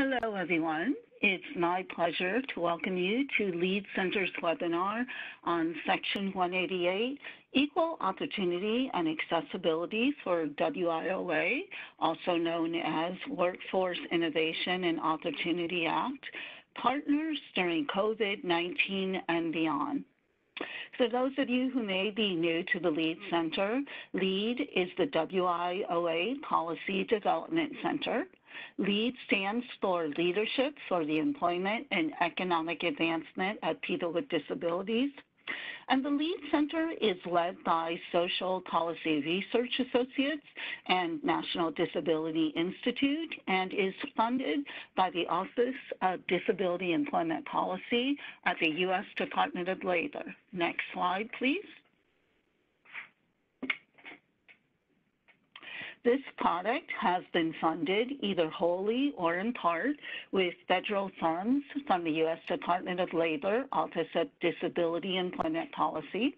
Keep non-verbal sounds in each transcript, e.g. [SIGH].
Hello, everyone. It's my pleasure to welcome you to Lead Center's webinar on Section 188, Equal Opportunity and Accessibility for WIOA, also known as Workforce Innovation and Opportunity Act, Partners During COVID-19 and Beyond. For those of you who may be new to the LEAD Center, LEAD is the WIOA Policy Development Center. LEAD stands for Leadership for the Employment and Economic Advancement of People with Disabilities. And the LEAD Center is led by Social Policy Research Associates and National Disability Institute and is funded by the Office of Disability Employment Policy at the U.S. Department of Labor. Next slide, please. This product has been funded either wholly or in part with federal funds from the U.S. Department of Labor Office of Disability Employment Policy.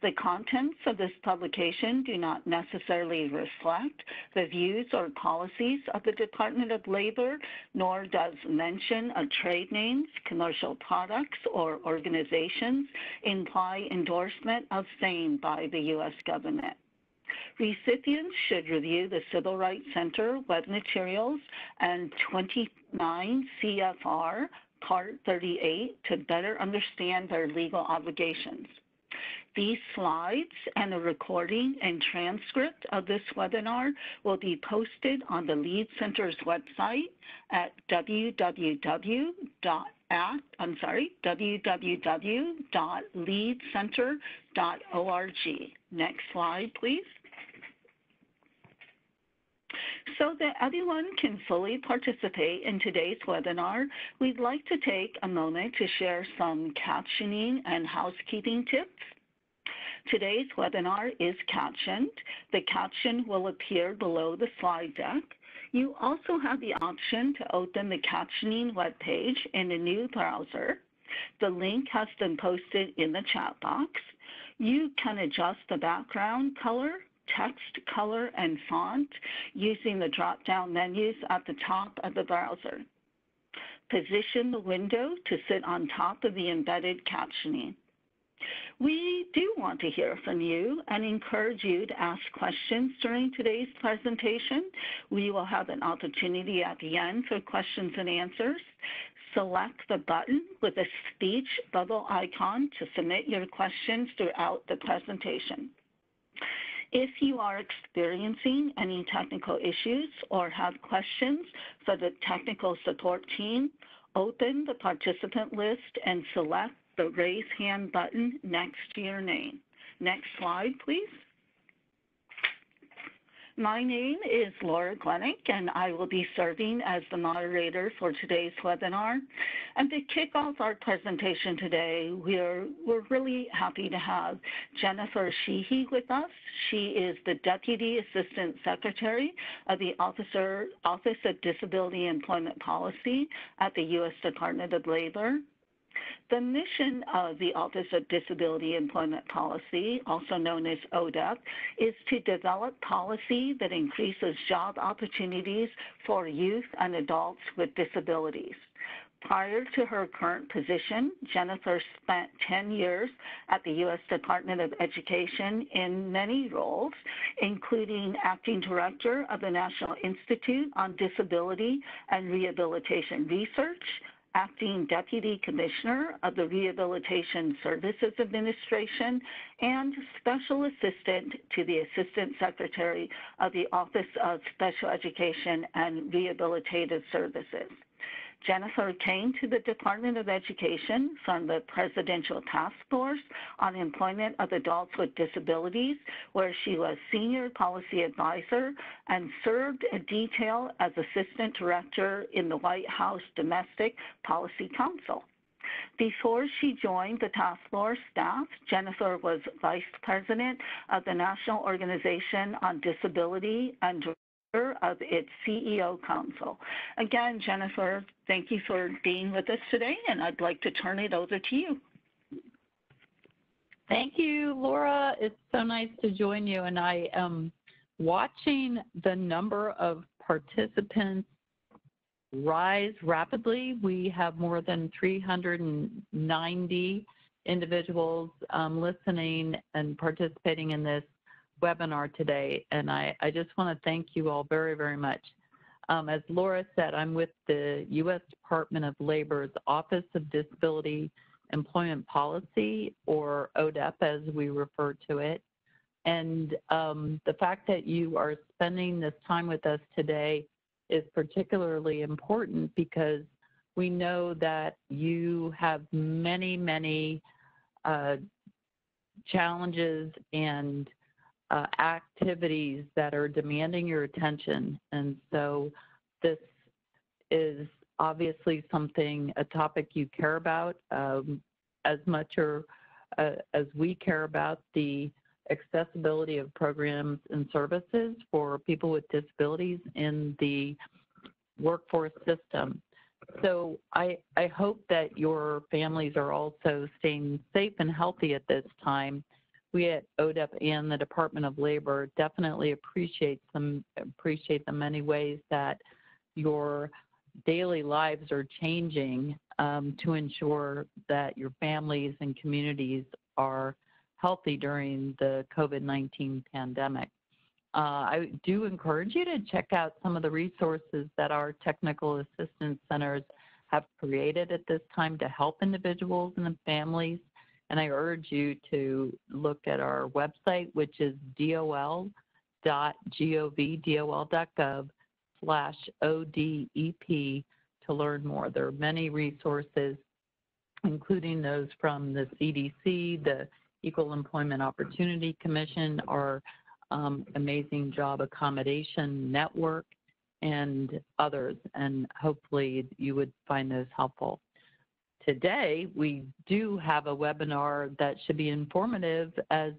The contents of this publication do not necessarily reflect the views or policies of the Department of Labor, nor does mention of trade names, commercial products, or organizations imply endorsement of same by the U.S. government. Recipients should review the Civil Rights Center web materials and 29 CFR Part 38 to better understand their legal obligations. These slides and a recording and transcript of this webinar will be posted on the LEAD Center's website at www.leadcenter.org. Next slide, please. So that everyone can fully participate in today's webinar, we'd like to take a moment to share some captioning and housekeeping tips. Today's webinar is captioned. The caption will appear below the slide deck. You also have the option to open the captioning webpage in a new browser. The link has been posted in the chat box. You can adjust the background color, text color, and font using the drop-down menus at the top of the browser. Position the window to sit on top of the embedded captioning. We do want to hear from you and encourage you to ask questions during today's presentation. We will have an opportunity at the end for questions and answers. Select the button with a speech bubble icon to submit your questions throughout the presentation. If you are experiencing any technical issues or have questions for the technical support team, open the participant list and select the raise hand button next to your name. Next slide, please. My name is Laura Glenick, and I will be serving as the moderator for today's webinar. And to kick off our presentation today, we're, we're really happy to have Jennifer Sheehy with us. She is the Deputy Assistant Secretary of the Officer, Office of Disability Employment Policy at the U.S. Department of Labor. The mission of the Office of Disability Employment Policy, also known as ODEP, is to develop policy that increases job opportunities for youth and adults with disabilities. Prior to her current position, Jennifer spent 10 years at the U.S. Department of Education in many roles, including acting director of the National Institute on Disability and Rehabilitation Research, acting deputy commissioner of the Rehabilitation Services Administration, and special assistant to the assistant secretary of the Office of Special Education and Rehabilitative Services. Jennifer came to the Department of Education from the Presidential Task Force on Employment of Adults with Disabilities, where she was Senior Policy Advisor and served a detail as Assistant Director in the White House Domestic Policy Council. Before she joined the task force staff, Jennifer was Vice President of the National Organization on Disability and of its CEO Council. Again, Jennifer, thank you for being with us today, and I'd like to turn it over to you. Thank you, Laura. It's so nice to join you, and I am watching the number of participants rise rapidly. We have more than 390 individuals um, listening and participating in this webinar today. And I, I just want to thank you all very, very much. Um, as Laura said, I'm with the U.S. Department of Labor's Office of Disability Employment Policy, or ODEP as we refer to it. And um, the fact that you are spending this time with us today is particularly important because we know that you have many, many uh, challenges and activities that are demanding your attention. And so this is obviously something, a topic you care about um, as much or uh, as we care about the accessibility of programs and services for people with disabilities in the workforce system. So I, I hope that your families are also staying safe and healthy at this time. We at ODEP and the Department of Labor definitely appreciate appreciate the many ways that your daily lives are changing um, to ensure that your families and communities are healthy during the COVID-19 pandemic. Uh, I do encourage you to check out some of the resources that our technical assistance centers have created at this time to help individuals and families. And I urge you to look at our website, which is dol.gov, dol.gov slash ODEP to learn more. There are many resources, including those from the CDC, the Equal Employment Opportunity Commission, our um, Amazing Job Accommodation Network, and others. And hopefully you would find those helpful. Today, we do have a webinar that should be informative as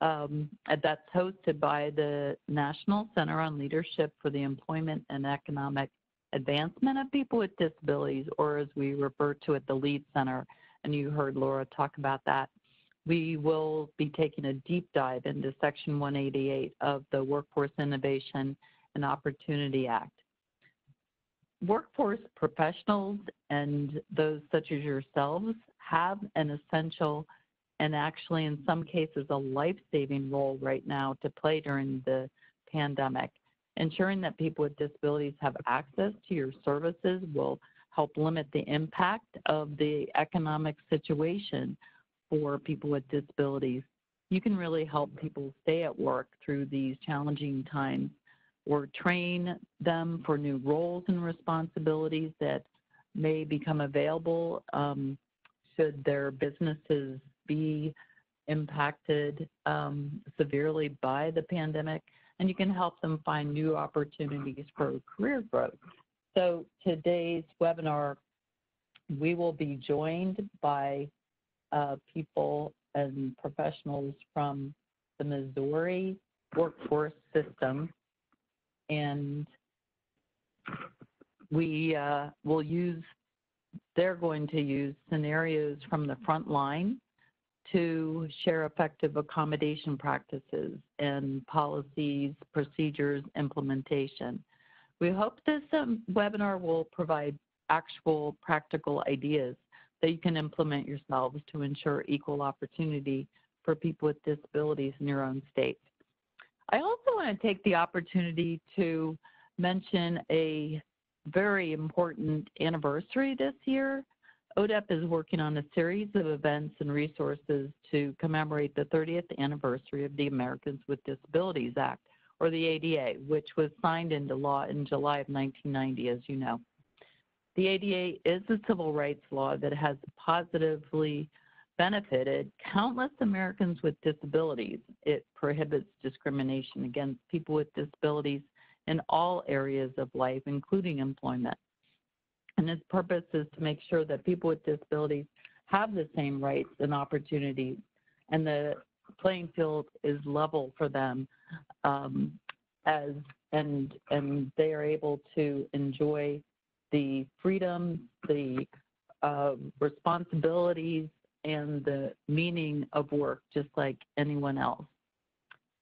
um, that's hosted by the National Center on Leadership for the Employment and Economic Advancement of People with Disabilities, or as we refer to it, the LEAD Center. And you heard Laura talk about that we will be taking a deep dive into Section 188 of the Workforce Innovation and Opportunity Act. Workforce professionals and those such as yourselves have an essential and actually in some cases a life-saving role right now to play during the pandemic. Ensuring that people with disabilities have access to your services will help limit the impact of the economic situation for people with disabilities. You can really help people stay at work through these challenging times or train them for new roles and responsibilities that may become available um, should their businesses be impacted um, severely by the pandemic. And you can help them find new opportunities for career growth. So today's webinar, we will be joined by uh, people and professionals from the Missouri workforce system. And we uh, will use, they're going to use scenarios from the front line to share effective accommodation practices and policies, procedures, implementation. We hope this um, webinar will provide actual practical ideas that you can implement yourselves to ensure equal opportunity for people with disabilities in your own state. I also want to take the opportunity to mention a very important anniversary this year. ODEP is working on a series of events and resources to commemorate the 30th anniversary of the Americans with Disabilities Act, or the ADA, which was signed into law in July of 1990, as you know. The ADA is a civil rights law that has positively benefited countless Americans with disabilities. It prohibits discrimination against people with disabilities in all areas of life, including employment. And its purpose is to make sure that people with disabilities have the same rights and opportunities, and the playing field is level for them um, as and and they are able to enjoy the freedom, the uh, responsibilities, and the meaning of work just like anyone else.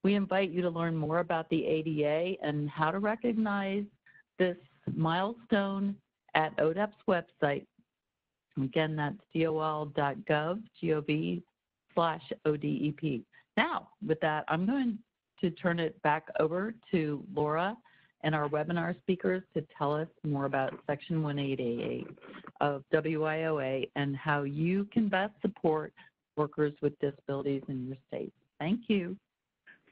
We invite you to learn more about the ADA and how to recognize this milestone at ODEP's website. Again, that's dol.gov, G-O-V slash ODEP. Now, with that, I'm going to turn it back over to Laura and our webinar speakers to tell us more about Section 188 of WIOA and how you can best support workers with disabilities in your state. Thank you.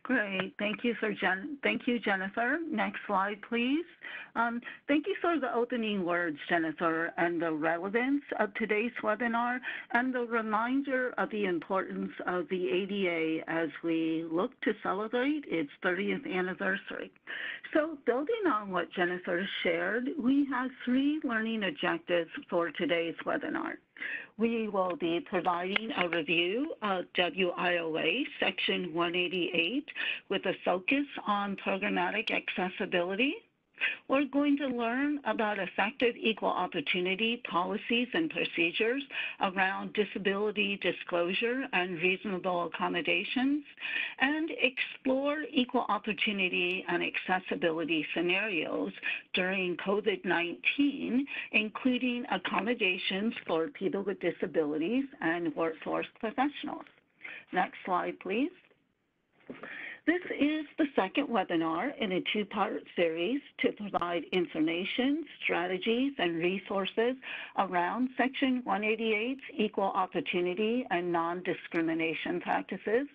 Great. Thank you for Jen. Thank you, Jennifer. Next slide, please. Um, thank you for the opening words, Jennifer, and the relevance of today's webinar and the reminder of the importance of the ADA as we look to celebrate its 30th anniversary. So building on what Jennifer shared, we have three learning objectives for today's webinar. We will be providing a review of WIOA Section 188 with a focus on programmatic accessibility we're going to learn about effective equal opportunity policies and procedures around disability disclosure and reasonable accommodations, and explore equal opportunity and accessibility scenarios during COVID-19, including accommodations for people with disabilities and workforce professionals. Next slide, please. This is the second webinar in a two-part series to provide information, strategies, and resources around Section 188's equal opportunity and non-discrimination practices.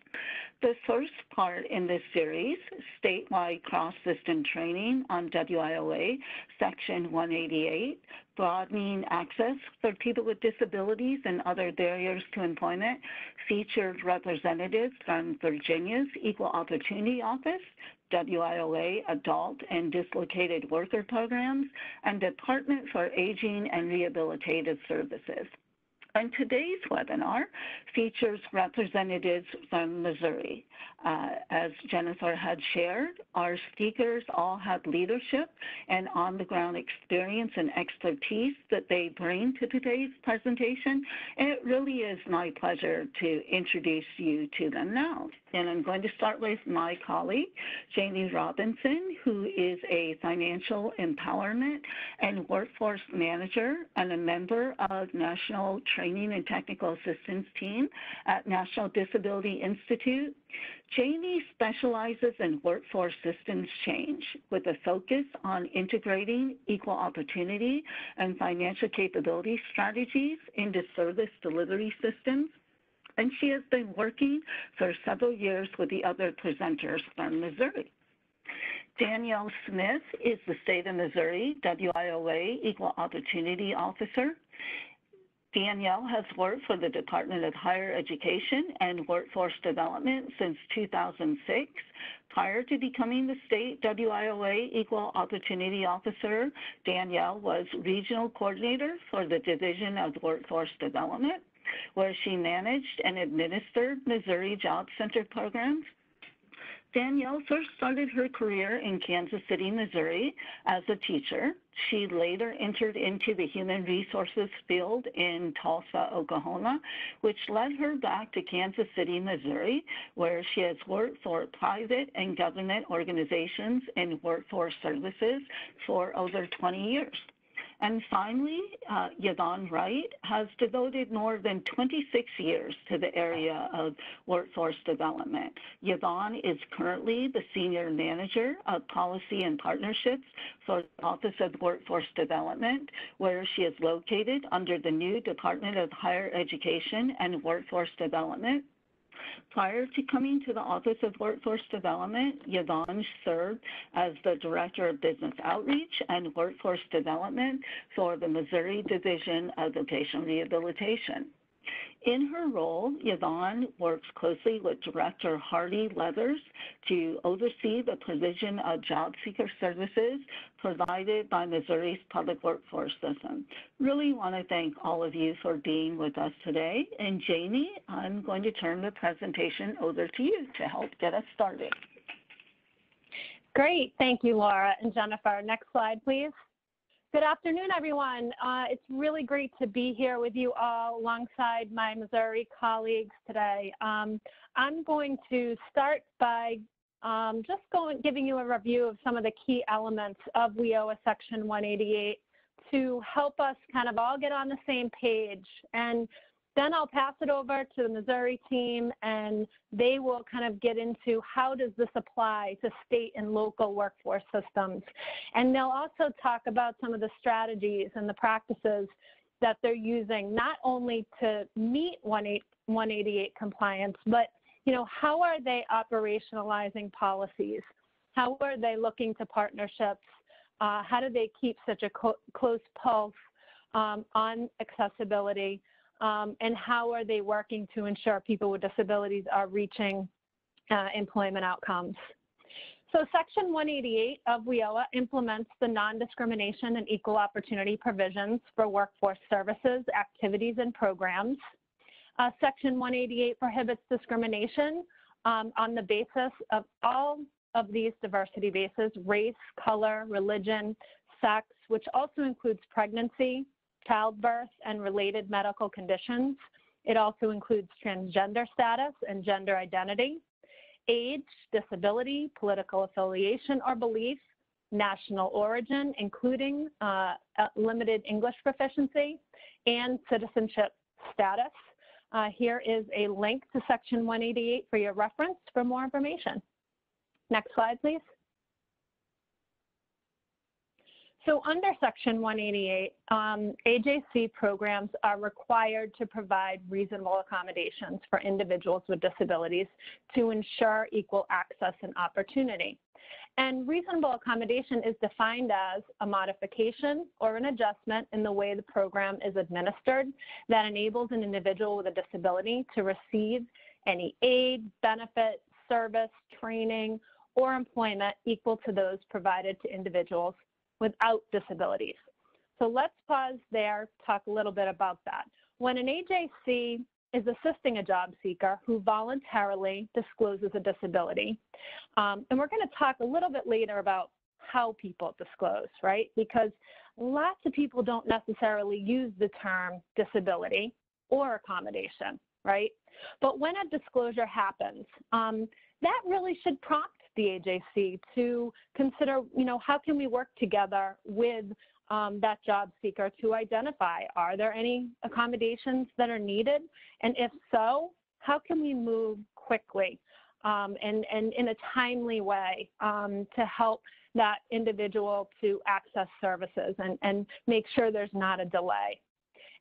The first part in this series, statewide cross-system training on WIOA Section 188, broadening access for people with disabilities and other barriers to employment, featured representatives from Virginia's Equal Opportunity Office, WIOA Adult and Dislocated Worker Programs, and Department for Aging and Rehabilitative Services. And today's webinar features representatives from Missouri. Uh, as Jennifer had shared, our speakers all have leadership and on-the-ground experience and expertise that they bring to today's presentation. And it really is my pleasure to introduce you to them now. And I'm going to start with my colleague, Jamie Robinson, who is a financial empowerment and workforce manager and a member of National Training and Technical Assistance Team at National Disability Institute. Jamie specializes in workforce systems change with a focus on integrating equal opportunity and financial capability strategies into service delivery systems. And she has been working for several years with the other presenters from Missouri. Danielle Smith is the State of Missouri WIOA Equal Opportunity Officer. Danielle has worked for the Department of Higher Education and Workforce Development since 2006. Prior to becoming the state WIOA Equal Opportunity Officer, Danielle was regional coordinator for the Division of Workforce Development, where she managed and administered Missouri Job Center programs Danielle first started her career in Kansas City, Missouri as a teacher. She later entered into the human resources field in Tulsa, Oklahoma, which led her back to Kansas City, Missouri, where she has worked for private and government organizations in workforce services for over 20 years. And finally, uh, Wright has devoted more than 26 years to the area of workforce development. Yvonne is currently the Senior Manager of Policy and Partnerships for the Office of Workforce Development, where she is located under the new Department of Higher Education and Workforce Development. Prior to coming to the Office of Workforce Development, Yvonne served as the Director of Business Outreach and Workforce Development for the Missouri Division of Vocational Rehabilitation. In her role, Yvonne works closely with Director Mardy Leathers to oversee the provision of job seeker services provided by Missouri's public workforce system. Really want to thank all of you for being with us today. And Jamie, I'm going to turn the presentation over to you to help get us started. Great. Thank you, Laura and Jennifer. Next slide, please. Good afternoon, everyone. Uh, it's really great to be here with you all alongside my Missouri colleagues today. Um, I'm going to start by um, just going, giving you a review of some of the key elements of WIOA Section 188 to help us kind of all get on the same page. And then I'll pass it over to the Missouri team and they will kind of get into how does this apply to state and local workforce systems. And they'll also talk about some of the strategies and the practices that they're using, not only to meet 188 compliance, but you know, how are they operationalizing policies? How are they looking to partnerships? Uh, how do they keep such a close pulse um, on accessibility? Um, and how are they working to ensure people with disabilities are reaching uh, employment outcomes. So Section 188 of WIOA implements the non-discrimination and equal opportunity provisions for workforce services, activities, and programs. Uh, Section 188 prohibits discrimination um, on the basis of all of these diversity bases, race, color, religion, sex, which also includes pregnancy, childbirth, and related medical conditions. It also includes transgender status and gender identity, age, disability, political affiliation or belief, national origin, including uh, limited English proficiency, and citizenship status. Uh, here is a link to Section 188 for your reference for more information. Next slide, please. So under Section 188, um, AJC programs are required to provide reasonable accommodations for individuals with disabilities to ensure equal access and opportunity. And reasonable accommodation is defined as a modification or an adjustment in the way the program is administered that enables an individual with a disability to receive any aid, benefit, service, training, or employment equal to those provided to individuals without disabilities. So let's pause there, talk a little bit about that. When an AJC is assisting a job seeker who voluntarily discloses a disability, um, and we're going to talk a little bit later about how people disclose, right? Because lots of people don't necessarily use the term disability or accommodation, right? But when a disclosure happens, um, that really should prompt the AJC to consider, you know, how can we work together with um, that job seeker to identify are there any accommodations that are needed? And if so, how can we move quickly um, and, and in a timely way um, to help that individual to access services and, and make sure there's not a delay?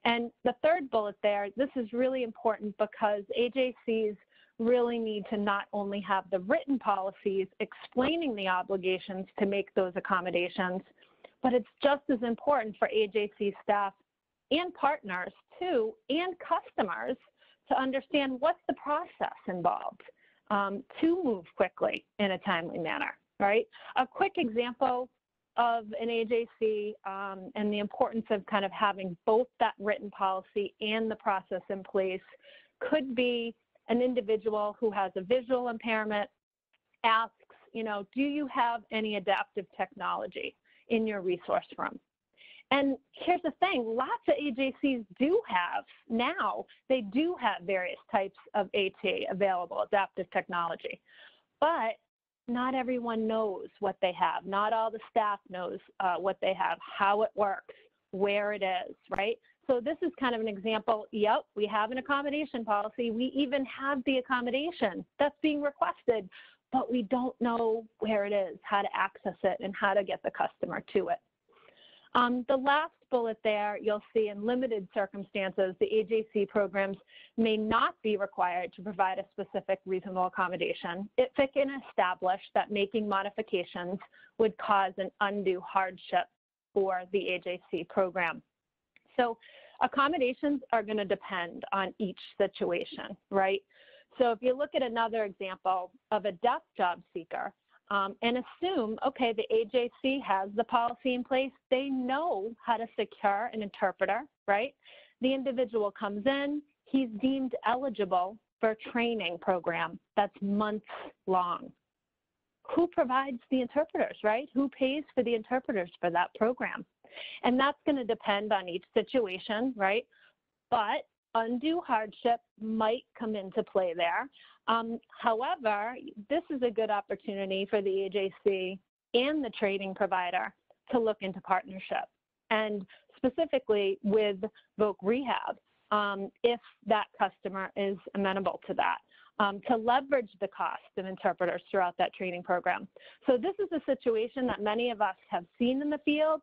And the third bullet there, this is really important because AJCs really need to not only have the written policies explaining the obligations to make those accommodations, but it's just as important for AJC staff and partners too, and customers to understand what's the process involved um, to move quickly in a timely manner, right? A quick example of an AJC um, and the importance of kind of having both that written policy and the process in place could be an individual who has a visual impairment asks, you know, do you have any adaptive technology in your resource room? And here's the thing, lots of AJCs do have now, they do have various types of AT available, adaptive technology. But not everyone knows what they have. Not all the staff knows uh, what they have, how it works, where it is, right? So this is kind of an example. Yep, we have an accommodation policy. We even have the accommodation that's being requested, but we don't know where it is, how to access it, and how to get the customer to it. Um, the last bullet there, you'll see in limited circumstances, the AJC programs may not be required to provide a specific reasonable accommodation if it can establish that making modifications would cause an undue hardship for the AJC program. So accommodations are going to depend on each situation, right? So if you look at another example of a deaf job seeker um, and assume, okay, the AJC has the policy in place, they know how to secure an interpreter, right? The individual comes in, he's deemed eligible for a training program that's months long. Who provides the interpreters, right? Who pays for the interpreters for that program? And that's going to depend on each situation, right? But undue hardship might come into play there. Um, however, this is a good opportunity for the AJC and the training provider to look into partnership and specifically with Voc Rehab um, if that customer is amenable to that. Um, to leverage the cost of interpreters throughout that training program. So this is a situation that many of us have seen in the field.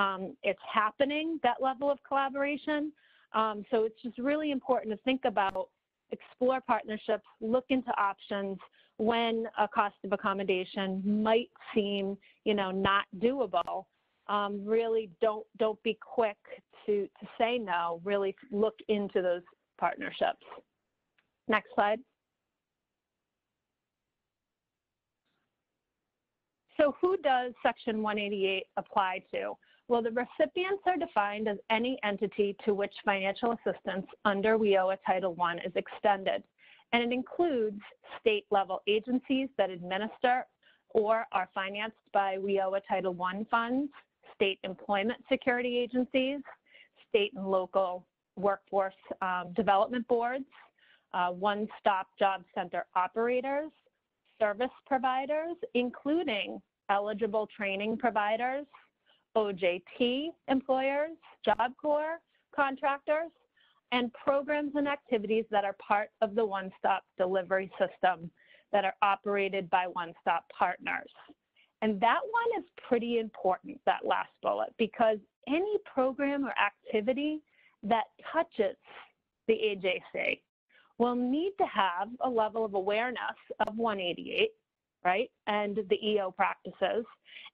Um, it's happening, that level of collaboration. Um, so it's just really important to think about, explore partnerships, look into options when a cost of accommodation might seem, you know, not doable. Um, really don't don't be quick to to say no. Really look into those partnerships. Next slide. So who does Section 188 apply to? Well, the recipients are defined as any entity to which financial assistance under WIOA Title I is extended, and it includes state-level agencies that administer or are financed by WIOA Title I funds, state employment security agencies, state and local workforce um, development boards, uh, one-stop job center operators, service providers, including eligible training providers, OJT employers, Job Corps contractors, and programs and activities that are part of the one-stop delivery system that are operated by one-stop partners. And that one is pretty important, that last bullet, because any program or activity that touches the AJC will need to have a level of awareness of 188 right? And the EO practices.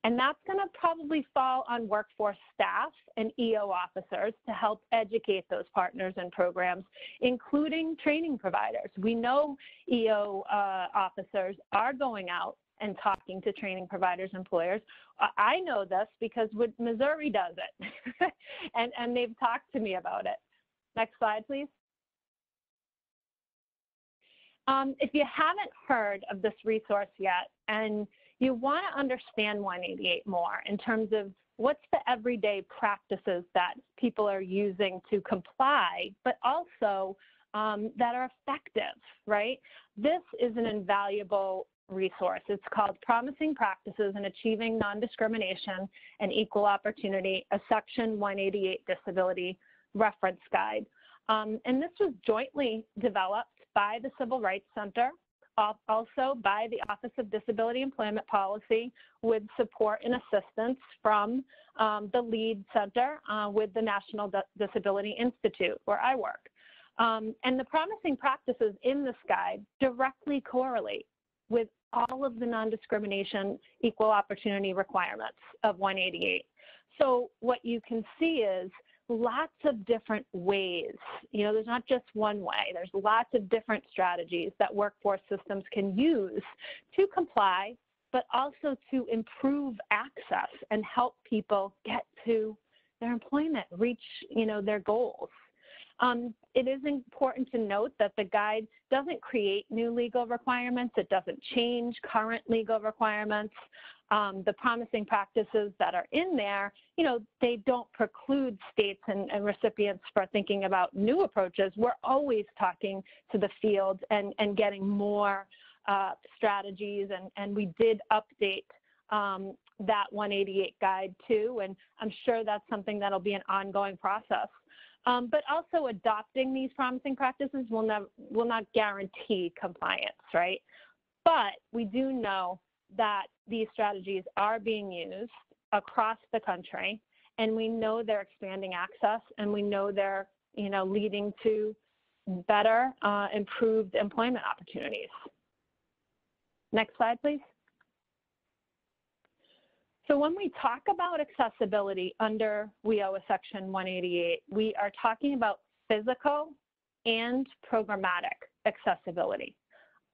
And that's going to probably fall on workforce staff and EO officers to help educate those partners and programs, including training providers. We know EO uh, officers are going out and talking to training providers, employers. I know this because Missouri does it, [LAUGHS] and, and they've talked to me about it. Next slide, please. Um, if you haven't heard of this resource yet and you want to understand 188 more in terms of what's the everyday practices that people are using to comply, but also um, that are effective, right? This is an invaluable resource. It's called Promising Practices in Achieving Non-Discrimination and Equal Opportunity, a Section 188 Disability Reference Guide. Um, and this was jointly developed by the Civil Rights Center, also by the Office of Disability Employment Policy with support and assistance from um, the LEAD Center uh, with the National Disability Institute where I work. Um, and the promising practices in this guide directly correlate with all of the non-discrimination equal opportunity requirements of 188. So what you can see is lots of different ways. You know, there's not just one way. There's lots of different strategies that workforce systems can use to comply, but also to improve access and help people get to their employment, reach, you know, their goals. Um, it is important to note that the guide doesn't create new legal requirements. It doesn't change current legal requirements um, the promising practices that are in there, you know, they don't preclude states and, and, recipients for thinking about new approaches. We're always talking to the field and, and getting more uh, strategies, and, and we did update um, that 188 guide too, and I'm sure that's something that'll be an ongoing process. Um, but also adopting these promising practices will, never, will not guarantee compliance, right? But we do know that these strategies are being used across the country and we know they're expanding access and we know they're you know leading to better uh, improved employment opportunities next slide please so when we talk about accessibility under WIOA section 188 we are talking about physical and programmatic accessibility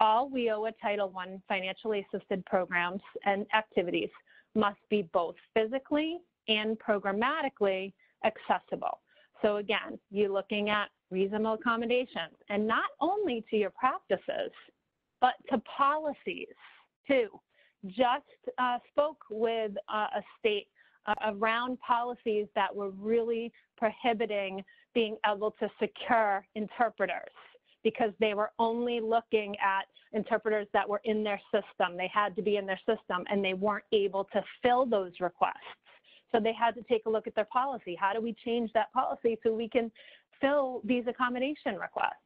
all WIOA Title I financially assisted programs and activities must be both physically and programmatically accessible. So again, you're looking at reasonable accommodations and not only to your practices, but to policies too. Just uh, spoke with uh, a state uh, around policies that were really prohibiting being able to secure interpreters because they were only looking at interpreters that were in their system. They had to be in their system and they weren't able to fill those requests. So they had to take a look at their policy. How do we change that policy so we can fill these accommodation requests?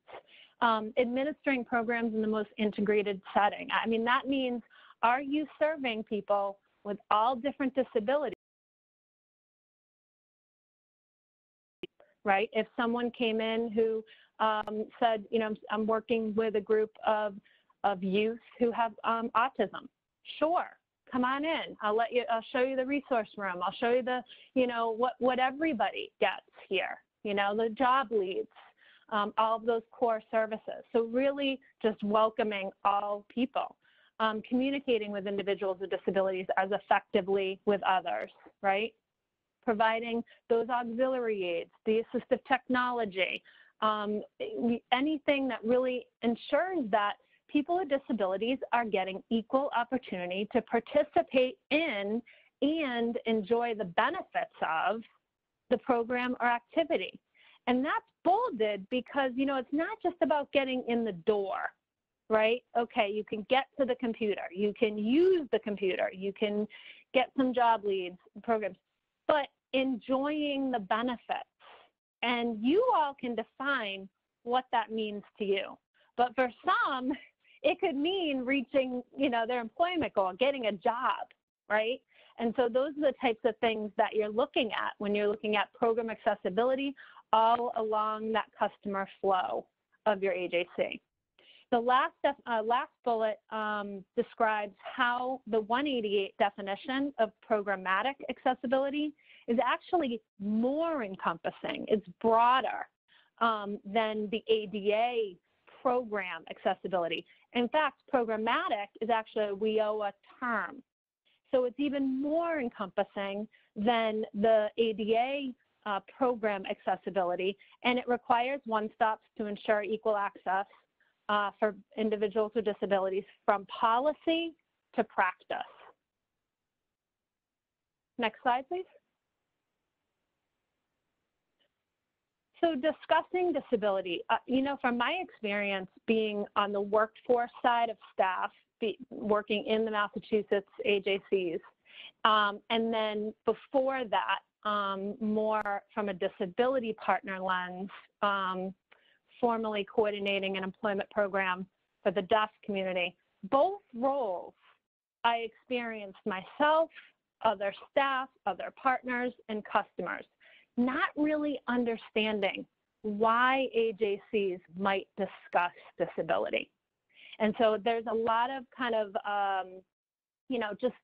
Um, administering programs in the most integrated setting. I mean, that means are you serving people with all different disabilities? Right? If someone came in who um, said, you know, I'm, I'm, working with a group of, of youth who have um, autism, sure, come on in. I'll let you, I'll show you the resource room. I'll show you the, you know, what, what everybody gets here, you know, the job leads, um, all of those core services. So really just welcoming all people communicating with individuals with disabilities as effectively with others, right? Providing those auxiliary aids, the assistive technology, um, anything that really ensures that people with disabilities are getting equal opportunity to participate in and enjoy the benefits of the program or activity. And that's bolded because, you know, it's not just about getting in the door, right? Okay, you can get to the computer, you can use the computer, you can get some job leads, programs, but enjoying the benefits. And you all can define what that means to you. But for some, [LAUGHS] it could mean reaching, you know, their employment goal, getting a job, right? And so those are the types of things that you're looking at when you're looking at program accessibility all along that customer flow of your AJC. The last, uh, last bullet um, describes how the 188 definition of programmatic accessibility is actually more encompassing. It's broader um, than the ADA program accessibility. In fact, programmatic is actually a WIOA term. So it's even more encompassing than the ADA uh, program accessibility, and it requires one-stops to ensure equal access for individuals with disabilities from policy to practice. Next slide, please. So discussing disability, uh, you know, from my experience being on the workforce side of staff, be, working in the Massachusetts AJCs, um, and then before that, um, more from a disability partner lens, um, formally coordinating an employment program for the deaf community. Both roles I experienced myself, other staff, other partners, and customers, not really understanding why AJCs might discuss disability. And so there's a lot of kind of, um, you know, just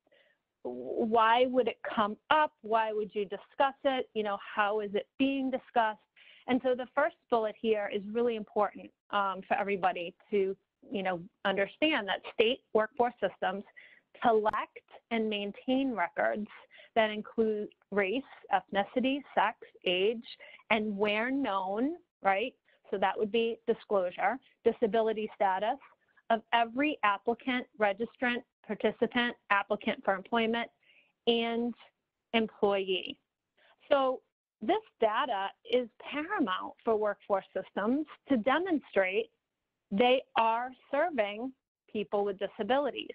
why would it come up? Why would you discuss it? You know, how is it being discussed? And so the first bullet here is really important um, for everybody to, you know, understand that state workforce systems collect and maintain records that include race, ethnicity, sex, age, and where known, right? So that would be disclosure, disability status of every applicant, registrant, participant, applicant for employment, and employee. So this data is paramount for workforce systems to demonstrate they are serving people with disabilities,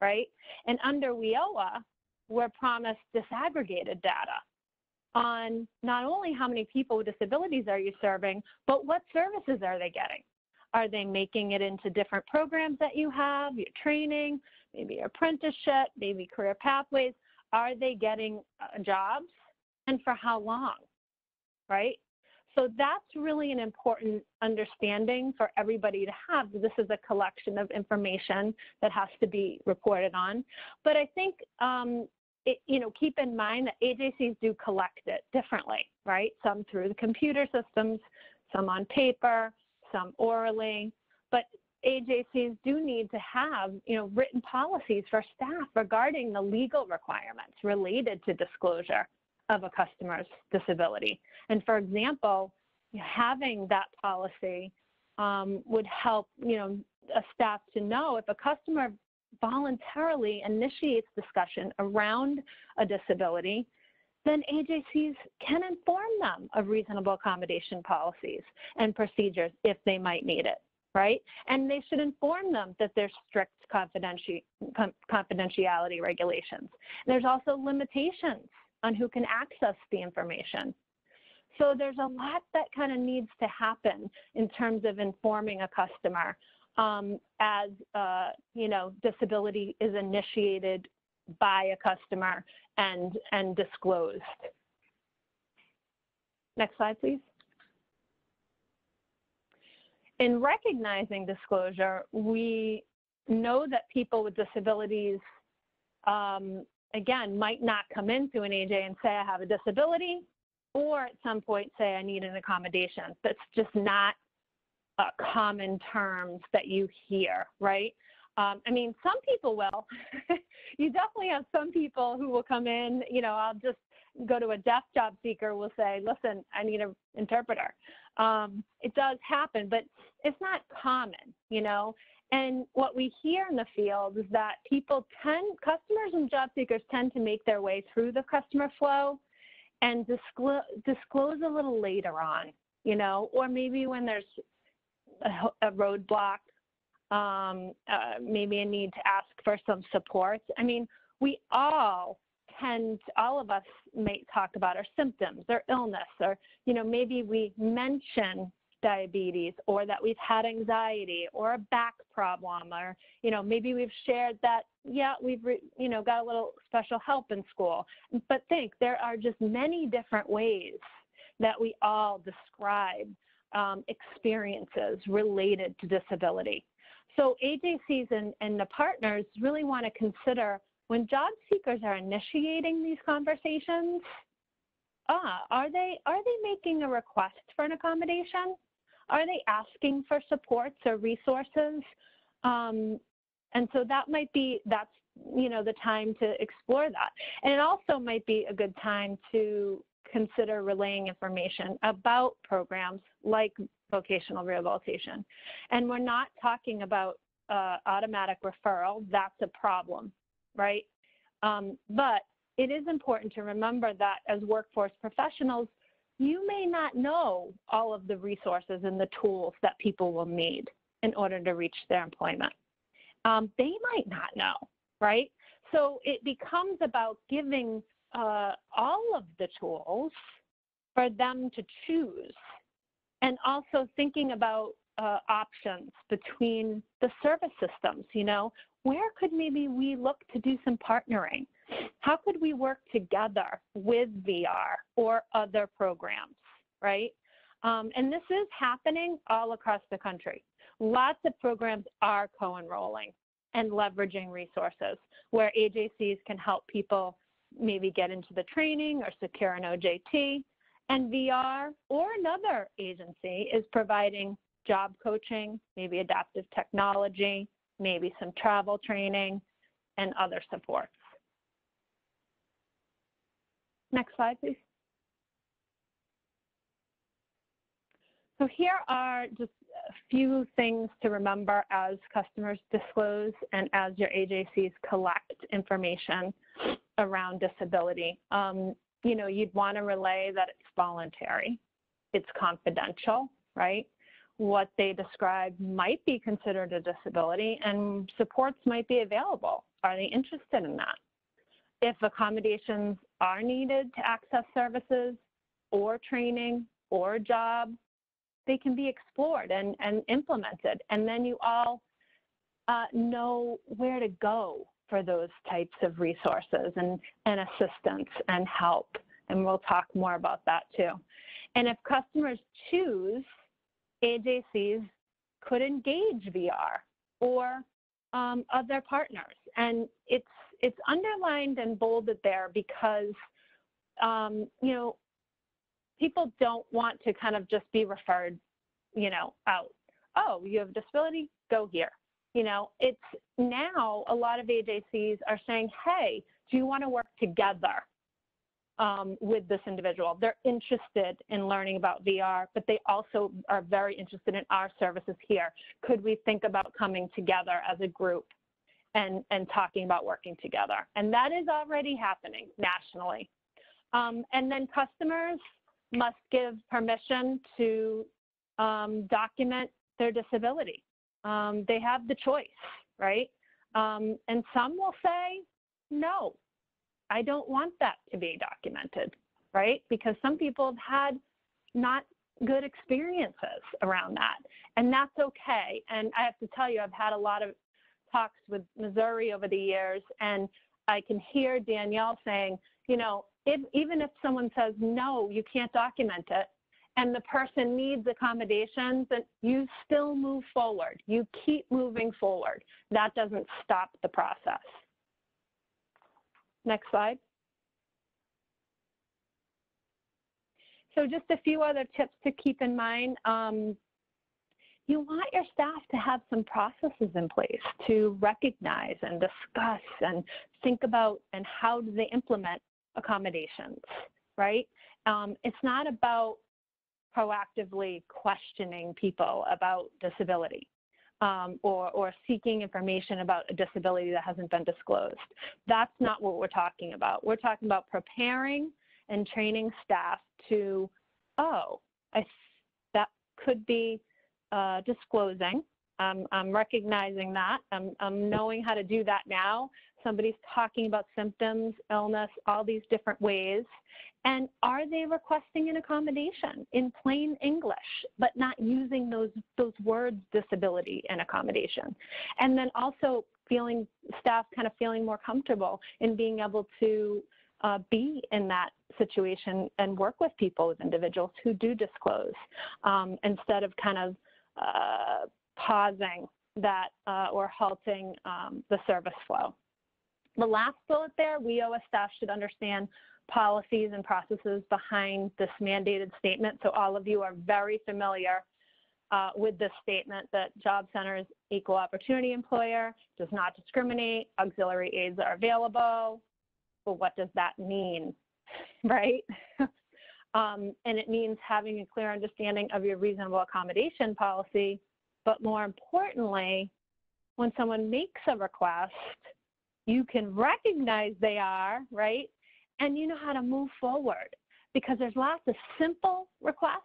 right? And under WIOA, we're promised disaggregated data on not only how many people with disabilities are you serving, but what services are they getting? Are they making it into different programs that you have, your training, maybe apprenticeship, maybe career pathways? Are they getting uh, jobs and for how long? Right? So that's really an important understanding for everybody to have. This is a collection of information that has to be reported on. But I think, um, it, you know, keep in mind that AJCs do collect it differently, right? Some through the computer systems, some on paper, some orally. But AJCs do need to have, you know, written policies for staff regarding the legal requirements related to disclosure of a customer's disability. And for example, having that policy um, would help, you know, a staff to know if a customer voluntarily initiates discussion around a disability, then AJCs can inform them of reasonable accommodation policies and procedures if they might need it, right? And they should inform them that there's strict confidenti confidentiality regulations. There's also limitations on who can access the information. So there's a lot that kind of needs to happen in terms of informing a customer um, as, uh, you know, disability is initiated by a customer and, and disclosed. Next slide, please. In recognizing disclosure, we know that people with disabilities, um, again, might not come into an AJ and say, I have a disability, or at some point say, I need an accommodation. That's just not common terms that you hear, right? Um, I mean, some people will. [LAUGHS] you definitely have some people who will come in, you know, I'll just go to a deaf job seeker will say, listen, I need an interpreter. Um, it does happen, but it's not common, you know. And what we hear in the field is that people tend, customers and job seekers tend to make their way through the customer flow and disclose, disclose a little later on, you know, or maybe when there's a, a roadblock, um, uh, maybe a need to ask for some support. I mean, we all tend, all of us may talk about our symptoms or illness, or, you know, maybe we mention diabetes or that we've had anxiety or a back problem or you know maybe we've shared that yeah we've re, you know got a little special help in school but think there are just many different ways that we all describe um, experiences related to disability so AJCs and, and the partners really want to consider when job seekers are initiating these conversations, ah, are they are they making a request for an accommodation? Are they asking for supports or resources? Um, and so that might be that's you know the time to explore that, and it also might be a good time to consider relaying information about programs like vocational rehabilitation. And we're not talking about uh, automatic referral. That's a problem, right? Um, but it is important to remember that as workforce professionals, you may not know all of the resources and the tools that people will need in order to reach their employment. Um, they might not know, right? So it becomes about giving uh, all of the tools for them to choose and also thinking about uh, options between the service systems, you know, where could maybe we look to do some partnering? How could we work together with VR or other programs, right? Um, and this is happening all across the country. Lots of programs are co-enrolling and leveraging resources where AJCs can help people maybe get into the training or secure an OJT. And VR or another agency is providing job coaching, maybe adaptive technology, maybe some travel training, and other supports. Next slide, please. So here are just a few things to remember as customers disclose and as your AJCs collect information around disability. Um, you know, you'd want to relay that it's voluntary, it's confidential, right? What they describe might be considered a disability and supports might be available. Are they interested in that? If accommodations are needed to access services or training or job, they can be explored and, implemented. And then you all uh, know where to go for those types of resources and, and assistance and help. And we'll talk more about that too. And if customers choose, AJCs could engage VR or um, other partners. And it's, it's underlined and bolded there because, um, you know, people don't want to kind of just be referred, you know, out. Oh, you have a disability? Go here. You know, it's now a lot of AJCs are saying, hey, do you want to work together um, with this individual? They're interested in learning about VR, but they also are very interested in our services here. Could we think about coming together as a group and, and talking about working together? And that is already happening nationally. Um, and then customers must give permission to um, document their disability. Um, they have the choice, right? Um, and some will say, no, I don't want that to be documented, right? Because some people have had not good experiences around that, and that's okay. And I have to tell you, I've had a lot of talks with Missouri over the years, and I can hear Danielle saying, you know, if, even if someone says, no, you can't document it, and the person needs accommodations, then you still move forward. You keep moving forward. That doesn't stop the process. Next slide. So just a few other tips to keep in mind. Um, you want your staff to have some processes in place to recognize and discuss and think about and how do they implement accommodations, right? Um, it's not about proactively questioning people about disability um, or, or seeking information about a disability that hasn't been disclosed. That's not what we're talking about. We're talking about preparing and training staff to, oh, I, that could be uh, disclosing. Um, I'm recognizing that. I'm, I'm knowing how to do that now. Somebody's talking about symptoms, illness, all these different ways. And are they requesting an accommodation in plain English, but not using those, those words disability and accommodation? And then also feeling staff kind of feeling more comfortable in being able to uh, be in that situation and work with people, with individuals who do disclose um, instead of kind of uh, pausing that uh, or halting um, the service flow. The last bullet there, WIOA staff should understand policies and processes behind this mandated statement. So all of you are very familiar uh, with this statement that Job Centers equal opportunity employer, does not discriminate, auxiliary aids are available. But what does that mean, [LAUGHS] right? Um, and it means having a clear understanding of your reasonable accommodation policy, but more importantly, when someone makes a request, you can recognize they are, right? and you know how to move forward because there's lots of simple requests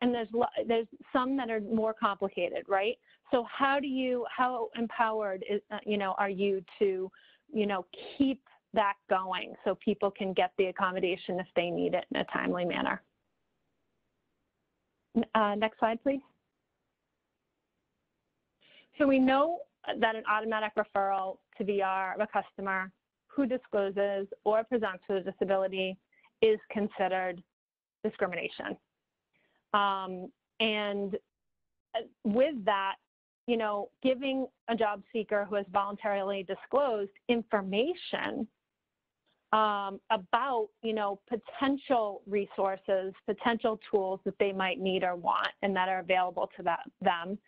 and there's there's some that are more complicated, right? So how do you how empowered is uh, you know are you to you know keep that going so people can get the accommodation if they need it in a timely manner? Uh, next slide, please. So we know that an automatic referral to VR of a customer who discloses or presents with a disability is considered discrimination. Um, and uh, with that, you know, giving a job seeker who has voluntarily disclosed information um, about, you know, potential resources, potential tools that they might need or want and that are available to that, them,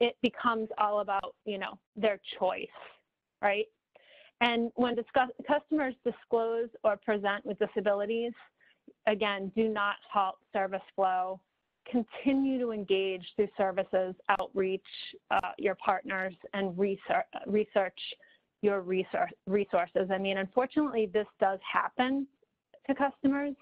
it becomes all about, you know, their choice, right? And when discuss, customers disclose or present with disabilities, again, do not halt service flow. Continue to engage through services, outreach, uh, your partners, and research, research your resource, resources. I mean, unfortunately, this does happen to customers.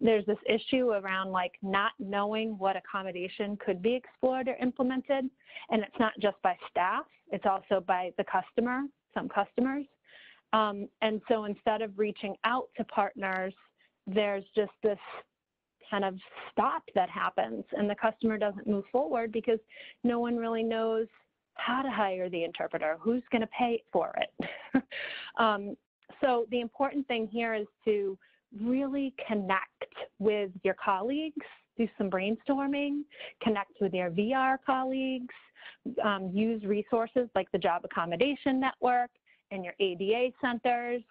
There's this issue around like not knowing what accommodation could be explored or implemented. And it's not just by staff, it's also by the customer, some customers. Um, and so instead of reaching out to partners, there's just this kind of stop that happens and the customer doesn't move forward because no one really knows how to hire the interpreter, who's going to pay for it. [LAUGHS] um, so the important thing here is to really connect with your colleagues, do some brainstorming, connect with your VR colleagues, um, use resources like the Job Accommodation Network, and your ADA centers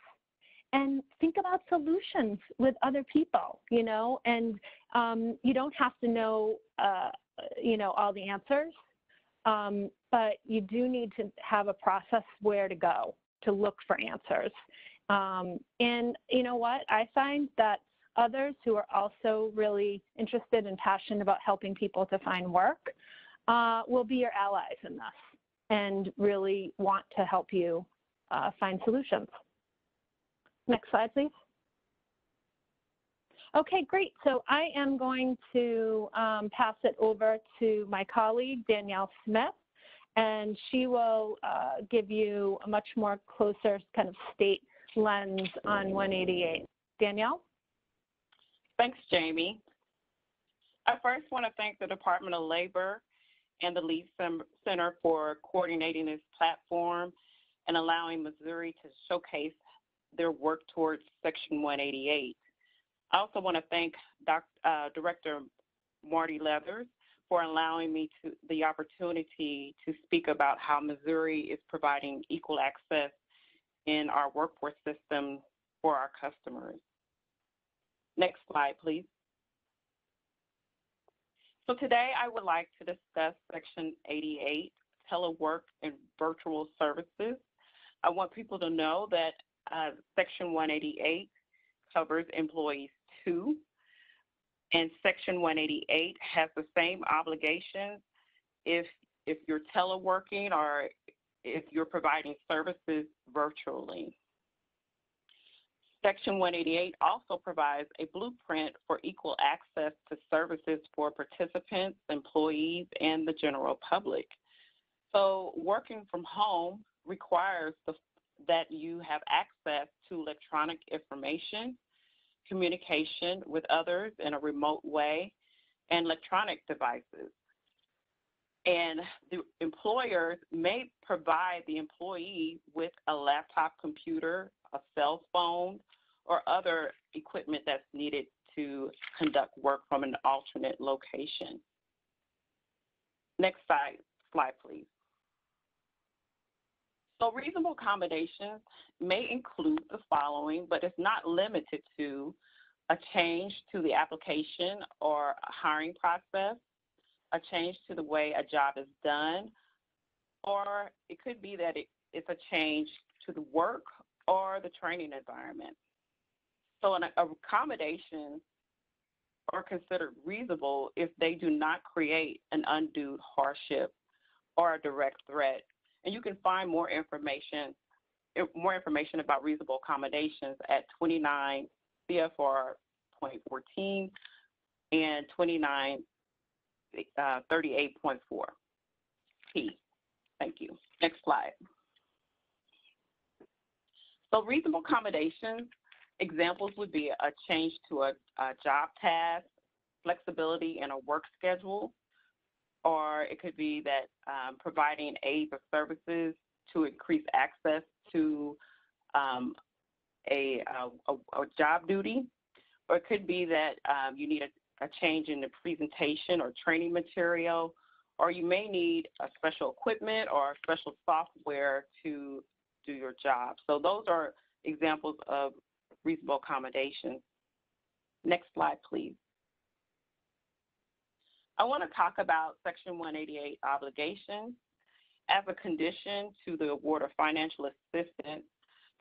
and think about solutions with other people, you know, and um, you don't have to know, uh, you know, all the answers, but you do need to have a process where to go to look for answers. Um, and you know what? I find that others who are also really interested and passionate about helping people to find work uh, will be your allies in this and really want to help you uh, find solutions. Next slide, please. Okay, great. So I am going to um, pass it over to my colleague, Danielle Smith, and she will uh, give you a much more closer kind of state lens on 188. Danielle? Thanks, Jamie. I first want to thank the Department of Labor and the Lead Center for coordinating this platform and allowing Missouri to showcase their work towards Section 188. I also want to thank Doc, uh, Director Mardy Leathers for allowing me to the opportunity to speak about how Missouri is providing equal access in our workforce system for our customers. Next slide, please. So today I would like to discuss Section 88, telework and virtual services. I want people to know that uh, Section 188 covers employees too, and Section 188 has the same obligations if if you're teleworking or if you're providing services virtually. Section 188 also provides a blueprint for equal access to services for participants, employees, and the general public. So working from home requires the, that you have access to electronic information, communication with others in a remote way, and electronic devices. And the employers may provide the employee with a laptop computer, a cell phone, or other equipment that's needed to conduct work from an alternate location. Next slide, slide please. So reasonable accommodations may include the following, but it's not limited to a change to the application or hiring process, a change to the way a job is done, or it could be that it, it's a change to the work or the training environment. So an accommodation are considered reasonable if they do not create an undue hardship or a direct threat. And you can find more information more information about reasonable accommodations at 29 CFR 0.14 and 29 uh, 38.4 P. Thank you. Next slide. So reasonable accommodations Examples would be a change to a, a job task, flexibility in a work schedule, or it could be that um, providing aids or services to increase access to um, a, a, a, job duty, or it could be that um, you need a, a, change in the presentation or training material, or you may need a special equipment or special software to do your job. So those are examples of reasonable accommodations. Next slide, please. I want to talk about Section 188 obligations. As a condition to the award of financial assistance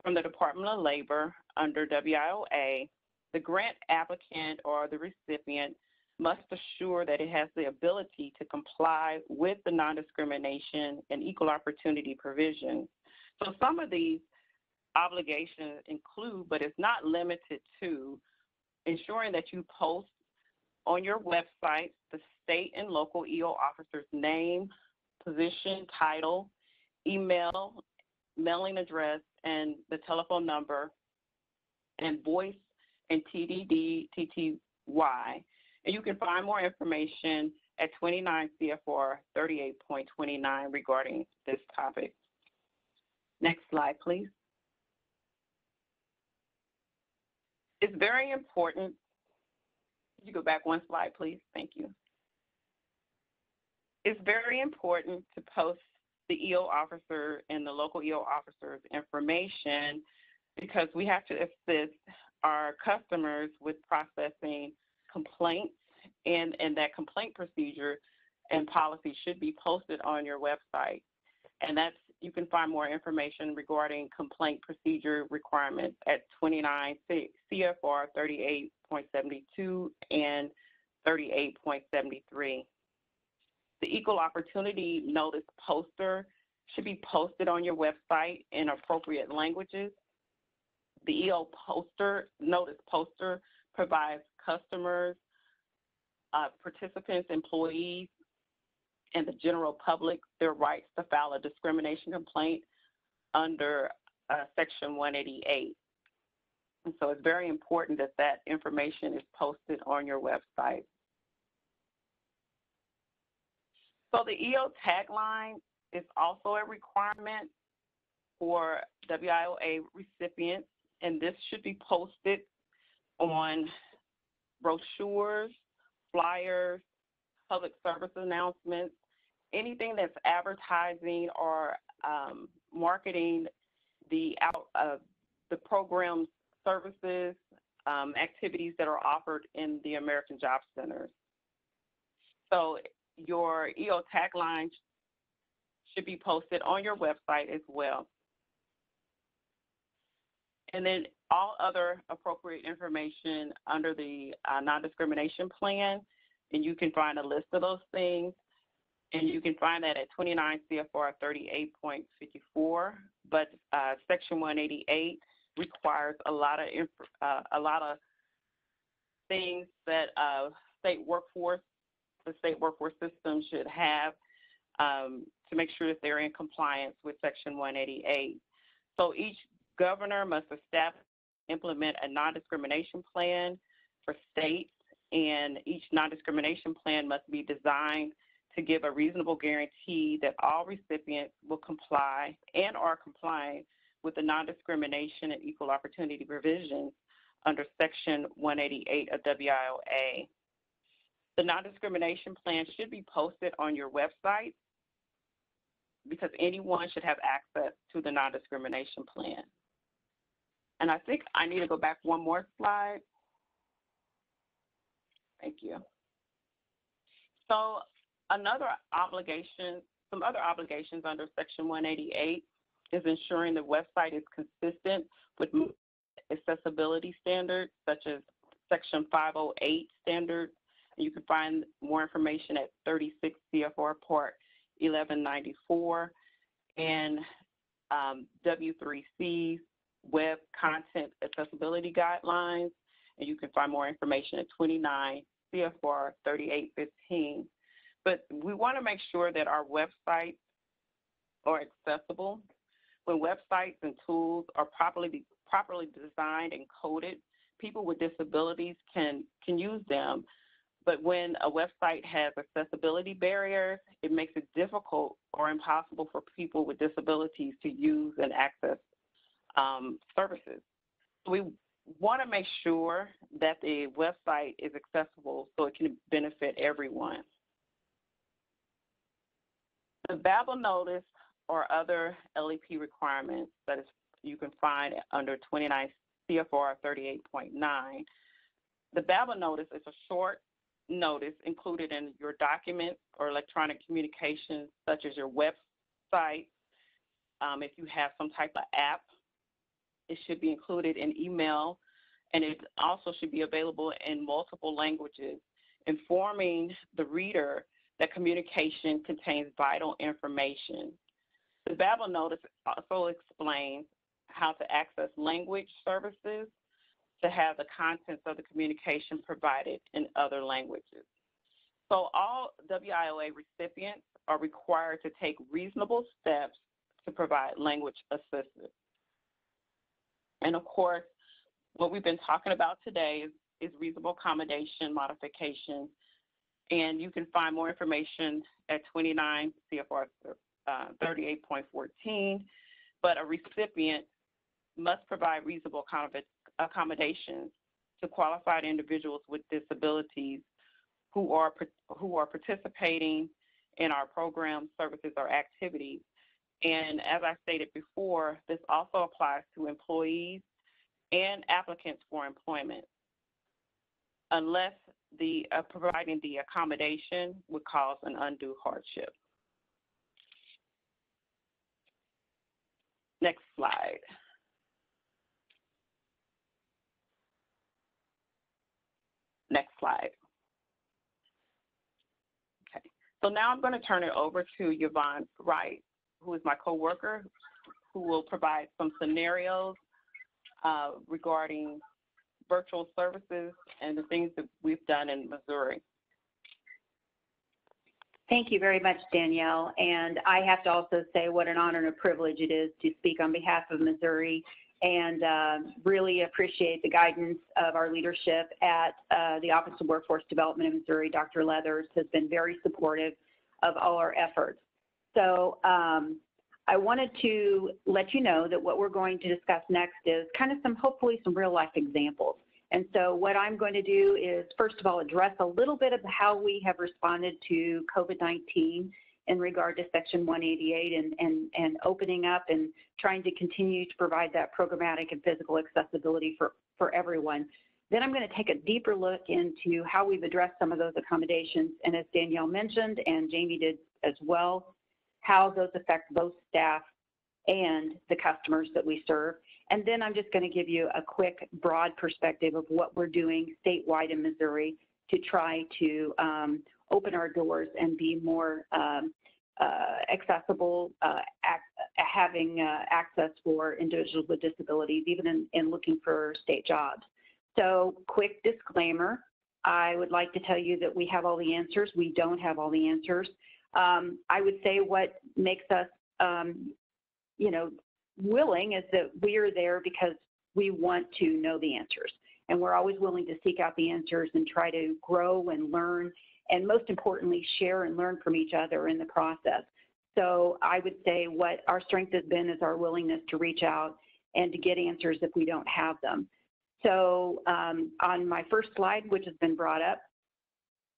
from the Department of Labor under WIOA, the grant applicant or the recipient must assure that it has the ability to comply with the non-discrimination and equal opportunity provisions. So some of these obligations include, but it's not limited to, ensuring that you post on your website the state and local EO officer's name, position, title, email, mailing address, and the telephone number, and voice and TDD, TTY. And you can find more information at 29 CFR 38.29 regarding this topic. Next slide, please. It's very important. Could you go back one slide, please? Thank you. It's very important to post the EO officer and the local EO officer's information because we have to assist our customers with processing complaints and, and that complaint procedure and policy should be posted on your website. And that's you can find more information regarding complaint procedure requirements at 29 CFR 38.72 and 38.73. The equal opportunity notice poster should be posted on your website in appropriate languages. The EO poster, notice poster provides customers, uh, participants, employees, and the general public their rights to file a discrimination complaint under uh, Section 188. And so it's very important that that information is posted on your website. So the EO tagline is also a requirement for WIOA recipients, and this should be posted on brochures, flyers, public service announcements, anything that's advertising or um, marketing the out uh, the programs, services, um, activities that are offered in the American Job Centers. So your EO tagline should be posted on your website as well. And then all other appropriate information under the uh, non-discrimination plan, and you can find a list of those things. And you can find that at 29 CFR 38.54. But uh, Section 188 requires a lot of uh, a lot of things that uh, state workforce, the state workforce system should have um, to make sure that they're in compliance with Section 188. So each governor must establish, implement a non-discrimination plan for states, and each non-discrimination plan must be designed to give a reasonable guarantee that all recipients will comply and are complying with the non-discrimination and equal opportunity provisions under Section 188 of WIOA. The non-discrimination plan should be posted on your website because anyone should have access to the non-discrimination plan. And I think I need to go back one more slide. Thank you. So another obligation, some other obligations under Section 188 is ensuring the website is consistent with accessibility standards such as Section 508 standards. You can find more information at 36 CFR Part 1194 and um, W3C's Web Content Accessibility Guidelines. And you can find more information at 29 CFR 3815. But we want to make sure that our websites are accessible. When websites and tools are properly properly designed and coded, people with disabilities can can use them. But when a website has accessibility barriers, it makes it difficult or impossible for people with disabilities to use and access um, services. We want to make sure that the website is accessible so it can benefit everyone. The Babel notice or other LEP requirements that is you can find under 29 CFR 38.9. The Babel notice is a short notice included in your documents or electronic communications, such as your website. Um, if you have some type of app, it should be included in email, and it also should be available in multiple languages, informing the reader that communication contains vital information. The Babel notice also explains how to access language services to have the contents of the communication provided in other languages. So all WIOA recipients are required to take reasonable steps to provide language assistance. And of course, what we've been talking about today is, is reasonable accommodation modification and you can find more information at 29 CFR uh, 38.14. But a recipient must provide reasonable accommodations to qualified individuals with disabilities who are who are participating in our programs, services, or activities. And as I stated before, this also applies to employees and applicants for employment. Unless the uh, providing the accommodation would cause an undue hardship. Next slide. Next slide. Okay, so now I'm going to turn it over to Yvonne Wright, who is my coworker, who will provide some scenarios uh, regarding virtual services and the things that we've done in Missouri. Thank you very much, Danielle. And I have to also say what an honor and a privilege it is to speak on behalf of Missouri and uh, really appreciate the guidance of our leadership at uh, the Office of Workforce Development in Missouri. Dr. Leathers has been very supportive of all our efforts. So um, I wanted to let you know that what we're going to discuss next is kind of some, hopefully some real life examples. And so what I'm going to do is, first of all, address a little bit of how we have responded to COVID-19 in regard to Section 188 and, and, and opening up and trying to continue to provide that programmatic and physical accessibility for, for everyone. Then I'm going to take a deeper look into how we've addressed some of those accommodations. And as Danielle mentioned, and Jamie did as well, how those affect both staff and the customers that we serve. And then I'm just going to give you a quick, broad perspective of what we're doing statewide in Missouri to try to um, open our doors and be more um, uh, accessible, uh, ac having uh, access for individuals with disabilities, even in, in looking for state jobs. So, quick disclaimer I would like to tell you that we have all the answers. We don't have all the answers. Um, I would say what makes us, um, you know, willing is that we are there because we want to know the answers. And we're always willing to seek out the answers and try to grow and learn, and most importantly, share and learn from each other in the process. So I would say what our strength has been is our willingness to reach out and to get answers if we don't have them. So um, on my first slide, which has been brought up,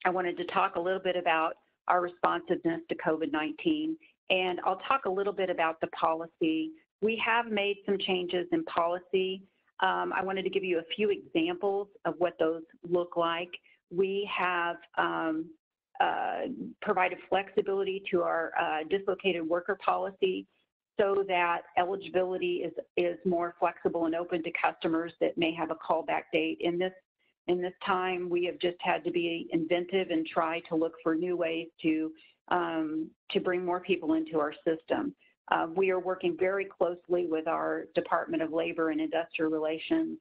I wanted to talk a little bit about our responsiveness to COVID-19, and I'll talk a little bit about the policy we have made some changes in policy. Um, I wanted to give you a few examples of what those look like. We have um, uh, provided flexibility to our uh, dislocated worker policy so that eligibility is, is more flexible and open to customers that may have a callback date. In this, in this time, we have just had to be inventive and try to look for new ways to, um, to bring more people into our system. Uh, we are working very closely with our Department of Labor and Industrial Relations.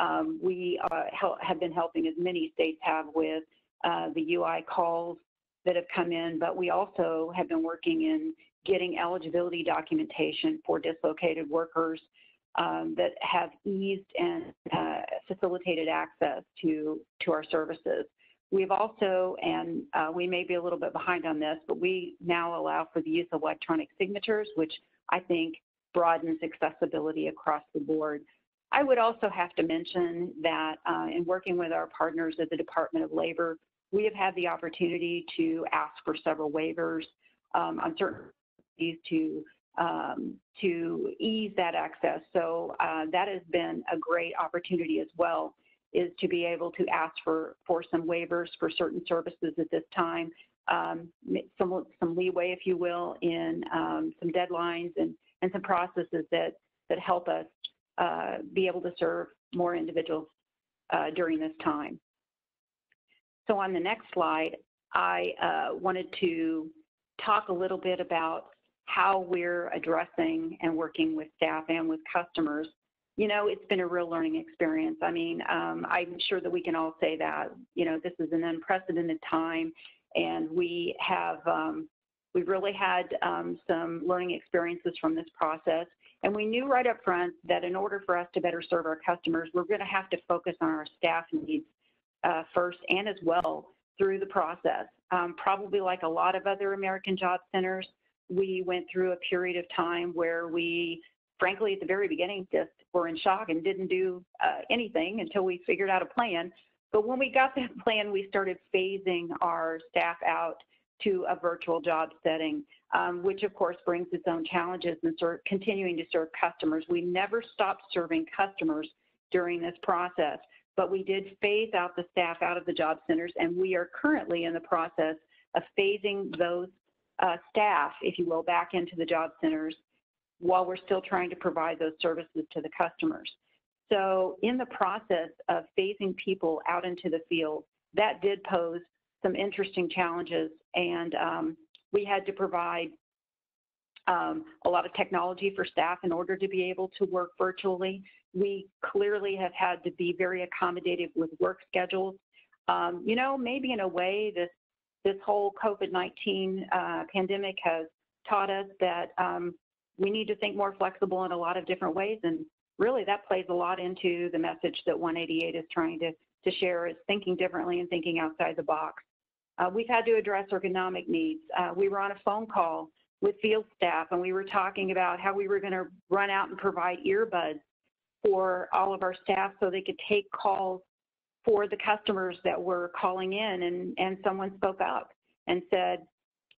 Um, we uh, have been helping, as many states have, with uh, the UI calls that have come in, but we also have been working in getting eligibility documentation for dislocated workers um, that have eased and uh, facilitated access to, to our services. We've also, and uh, we may be a little bit behind on this, but we now allow for the use of electronic signatures, which I think broadens accessibility across the board. I would also have to mention that uh, in working with our partners at the Department of Labor, we have had the opportunity to ask for several waivers um, on certain to um, to ease that access. So uh, that has been a great opportunity as well is to be able to ask for, for some waivers for certain services at this time, um, some, some leeway, if you will, in um, some deadlines and, and some processes that, that help us be able to serve more individuals uh, during this time. So on the next slide, I uh, wanted to talk a little bit about how we're addressing and working with staff and with customers you know, it's been a real learning experience. I mean, um, I'm sure that we can all say that, you know, this is an unprecedented time and we have, um, we've really had um, some learning experiences from this process. And we knew right up front that in order for us to better serve our customers, we're going to have to focus on our staff needs uh, first and as well through the process. Um, probably like a lot of other American Job Centers, we went through a period of time where we frankly, at the very beginning, just were in shock and didn't do uh, anything until we figured out a plan. But when we got that [LAUGHS] plan, we started phasing our staff out to a virtual job setting, um, which of course brings its own challenges and sort continuing to serve customers. We never stopped serving customers during this process, but we did phase out the staff out of the job centers, and we are currently in the process of phasing those uh, staff, if you will, back into the job centers while we're still trying to provide those services to the customers. So in the process of phasing people out into the field, that did pose some interesting challenges and um, we had to provide um, a lot of technology for staff in order to be able to work virtually. we clearly have had to be very accommodative with work schedules. Um, you know, maybe in a way, this this whole COVID-19 uh, pandemic has taught us that um, we need to think more flexible in a lot of different ways, and really that plays a lot into the message that 188 is trying to to share is thinking differently and thinking outside the box. Uh, we've had to address ergonomic needs. Uh, we were on a phone call with field staff and we were talking about how we were going to run out and provide earbuds for all of our staff so they could take calls for the customers that were calling in and, and someone spoke up and said,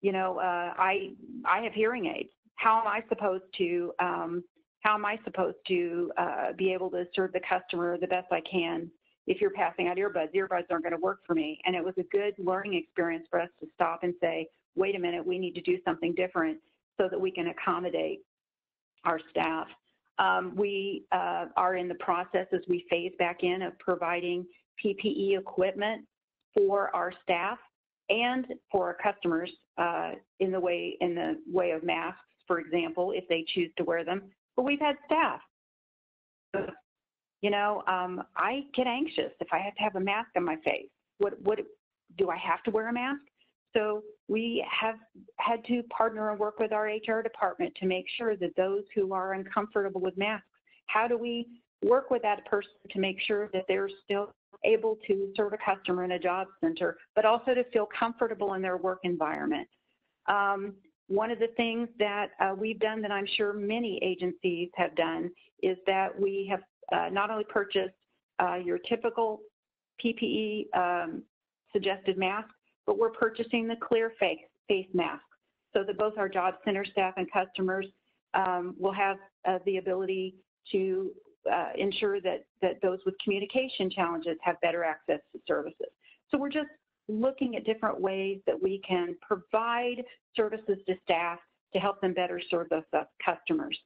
you know, uh, I, I have hearing aids. How am I supposed to, um, how am I supposed to uh, be able to serve the customer the best I can if you're passing out earbuds? Earbuds aren't going to work for me. And it was a good learning experience for us to stop and say, wait a minute, we need to do something different so that we can accommodate our staff. Um, we uh, are in the process as we phase back in of providing PPE equipment for our staff and for our customers uh, in the way in the way of masks, for example, if they choose to wear them. But we've had staff. You know, um, I get anxious if I have to have a mask on my face. What what do I have to wear a mask? So we have had to partner and work with our HR department to make sure that those who are uncomfortable with masks, how do we work with that person to make sure that they're still able to serve a customer in a job center, but also to feel comfortable in their work environment. Um, one of the things that uh, we've done that I'm sure many agencies have done is that we have not only purchased uh, your typical PPE um, suggested mask, but we're purchasing the clear face, face mask so that both our job center staff and customers um, will have uh, the ability to uh, ensure that, that those with communication challenges have better access to services. So we're just looking at different ways that we can provide services to staff to help them better serve those customers.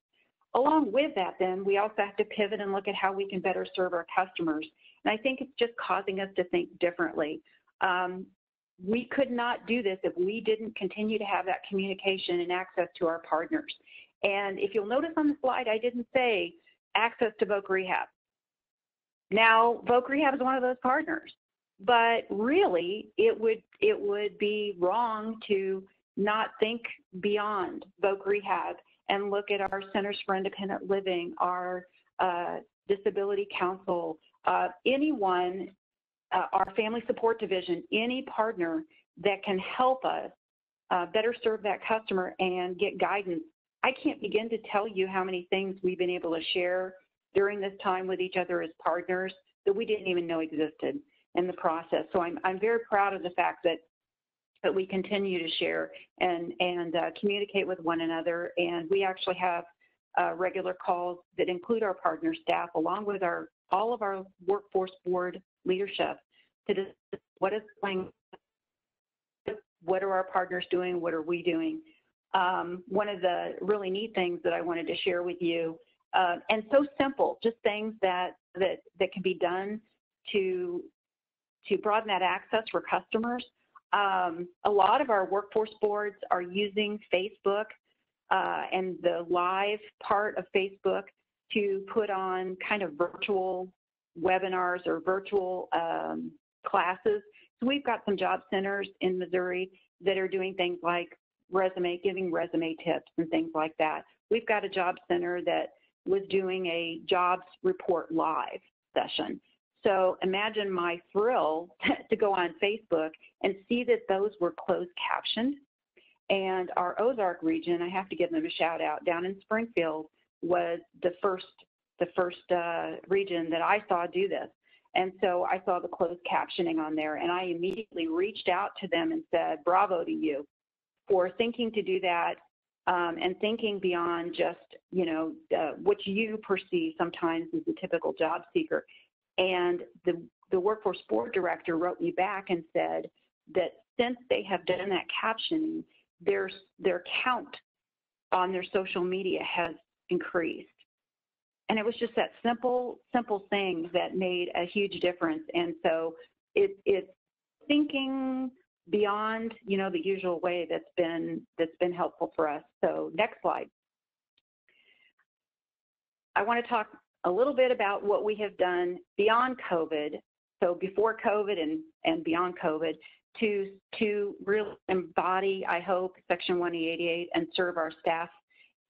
Along with that, then, we also have to pivot and look at how we can better serve our customers. And I think it's just causing us to think differently. Um, we could not do this if we didn't continue to have that communication and access to our partners. And if you'll notice on the slide, I didn't say access to Voc Rehab. Now, Voc Rehab is one of those partners, but really it would, it would be wrong to not think beyond Voc Rehab and look at our Centers for Independent Living, our uh, Disability Council, uh, anyone uh, our family support division, any partner that can help us uh, better serve that customer and get guidance. I can't begin to tell you how many things we've been able to share during this time with each other as partners that we didn't even know existed in the process. So I'm, I'm very proud of the fact that that we continue to share and, and uh, communicate with one another. And we actually have uh, regular calls that include our partner staff along with our all of our workforce board leadership to discuss what is going what are our partners doing, what are we doing. Um, one of the really neat things that I wanted to share with you, uh, and so simple, just things that, that, that can be done to, to broaden that access for customers. Um, a lot of our workforce boards are using Facebook uh, and the live part of Facebook to put on kind of virtual webinars or virtual um, classes. So we've got some job centers in Missouri that are doing things like resume, giving resume tips and things like that. We've got a job center that was doing a jobs report live session. So imagine my thrill [LAUGHS] to go on Facebook and see that those were closed captioned. And our Ozark region, I have to give them a shout out, down in Springfield was the first the first uh, region that I saw do this. And so I saw the closed captioning on there, and I immediately reached out to them and said, bravo to you for thinking to do that um, and thinking beyond just, you know, uh, what you perceive sometimes as a typical job seeker. And the, the workforce board director wrote me back and said that since they have done that captioning, their, their count on their social media has increased and it was just that simple, simple thing that made a huge difference. And so it, it's thinking beyond, you know, the usual way that's been that's been helpful for us. So next slide. I want to talk a little bit about what we have done beyond COVID, so before COVID and, and beyond COVID, to, to really embody, I hope, Section 188 and serve our staff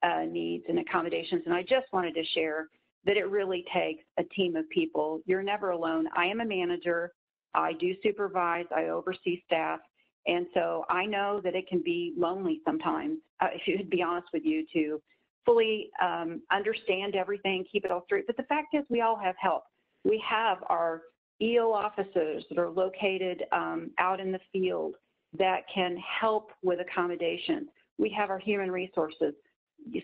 uh, needs and accommodations. And I just wanted to share that it really takes a team of people. You're never alone. I am a manager. I do supervise. I oversee staff. And so I know that it can be lonely sometimes, uh, [LAUGHS] to be honest with you, to fully um, understand everything, keep it all straight. But the fact is, we all have help. We have our EO officers that are located um, out in the field that can help with accommodations. We have our human resources.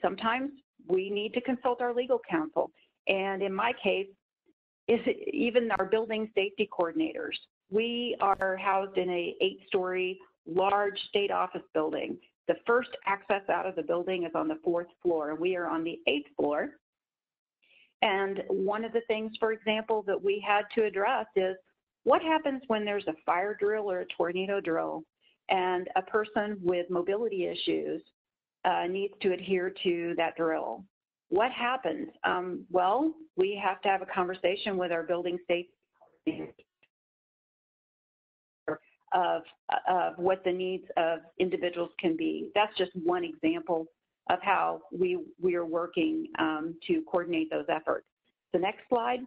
Sometimes we need to consult our legal counsel. And in my case, is even our building safety coordinators. We are housed in a eight-story large state office building. The first access out of the building is on the fourth floor. We are on the eighth floor. And one of the things, for example, that we had to address is what happens when there's a fire drill or a tornado drill and a person with mobility issues uh, needs to adhere to that drill? What happens? Um, well, we have to have a conversation with our building safety of, of what the needs of individuals can be. That's just one example of how we, we are working um, to coordinate those efforts. The next slide.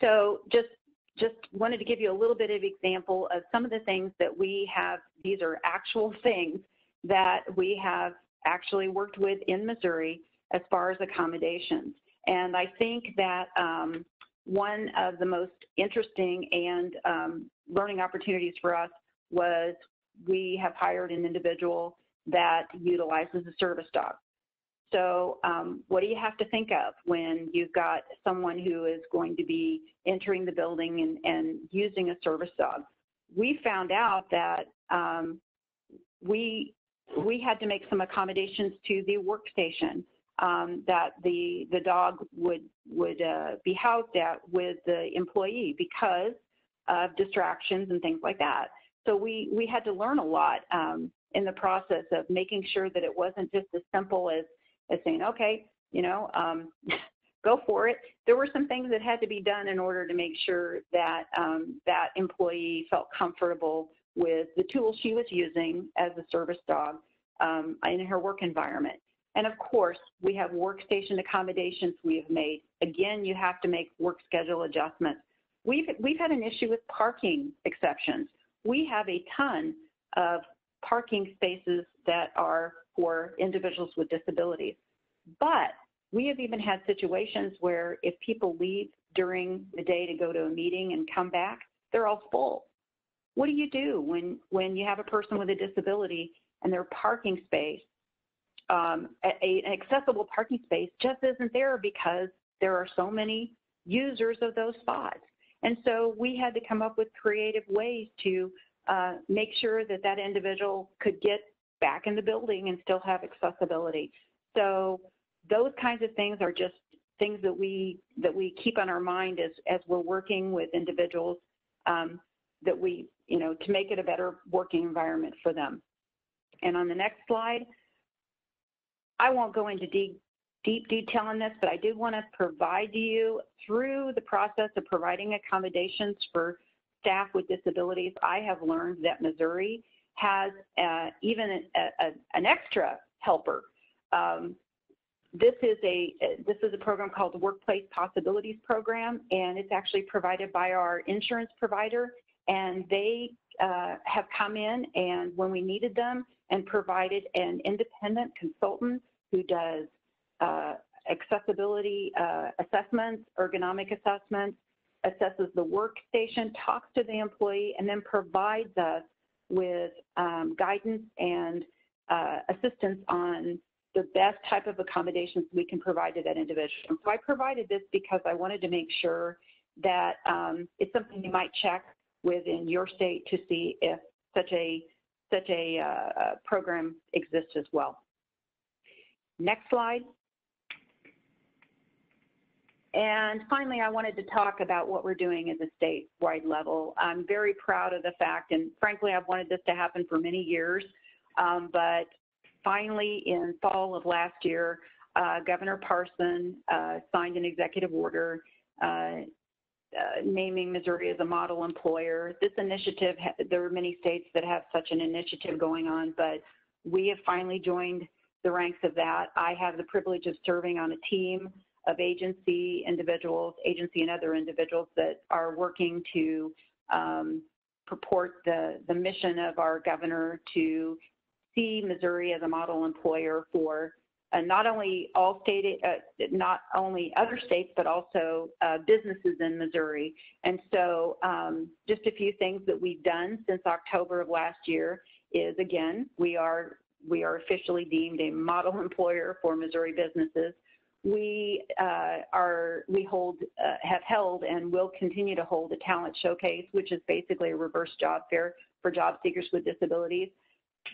So just, just wanted to give you a little bit of example of some of the things that we have, these are actual [LAUGHS] things that we have actually worked with in Missouri as far as accommodations. And I think that um, one of the most interesting and um, learning opportunities for us was we have hired an individual that utilizes a service dog. So um, what do you have to think of when you've got someone who is going to be entering the building and, and using a service dog? We found out that um, we we had to make some accommodations to the workstation um, that the the dog would would uh, be housed at with the employee because of distractions and things like that. So we we had to learn a lot um, in the process of making sure that it wasn't just as simple as as saying, okay, you know, um, [LAUGHS] go for it. There were some things that had to be done in order to make sure that um, that employee felt comfortable with the tools she was using as a service dog um, in her work environment. And of course, we have workstation accommodations we have made. Again, you have to make work schedule adjustments. We've, we've had an issue with parking exceptions. We have a ton of parking spaces that are for individuals with disabilities. But we have even had situations where if people leave during the day to go to a meeting and come back, they're all full. What do you do when, when you have a person with a disability and their parking space, a, an accessible parking space just isn't there because there are so many users of those spots. And so we had to come up with creative ways to uh, make sure that that individual could get back in the building and still have accessibility. So those kinds of things are just things that we that we keep on our mind as as we're working with individuals um, that we you know to make it a better working environment for them. And on the next slide, I won't go into deep deep detail on this, but I did want to provide you through the process of providing accommodations for staff with disabilities, I have learned that Missouri has uh, even a, a, an extra helper. Um, this is a this is a program called the Workplace Possibilities Program, and it's actually provided by our insurance provider. And they uh, have come in and when we needed them, and provided an independent consultant who does uh, accessibility uh, assessments, ergonomic assessments, assesses the workstation, talks to the employee, and then provides us with um, guidance and uh, assistance on the best type of accommodations we can provide to that individual. So I provided this because I wanted to make sure that um, it's something you might check within your state to see if such a such a uh, program exists as well. Next slide. And finally, I wanted to talk about what we're doing at the statewide level. I'm very proud of the fact, and frankly, I've wanted this to happen for many years, um, but finally in fall of last year, uh, Governor Parson uh, signed an executive order uh, uh, naming Missouri as a model employer. This initiative, there are many states that have such an initiative going on, but we have finally joined the ranks of that. I have the privilege of serving on a team of agency individuals, agency and other individuals that are working to um, purport the, the mission of our governor to see Missouri as a model employer for uh, not only all state, uh, not only other states, but also uh, businesses in Missouri. And so, um, just a few things that we've done since October of last year is again, we are we are officially deemed a model employer for Missouri businesses. We uh, are we hold uh, have held and will continue to hold a talent showcase, which is basically a reverse job fair for job seekers with disabilities.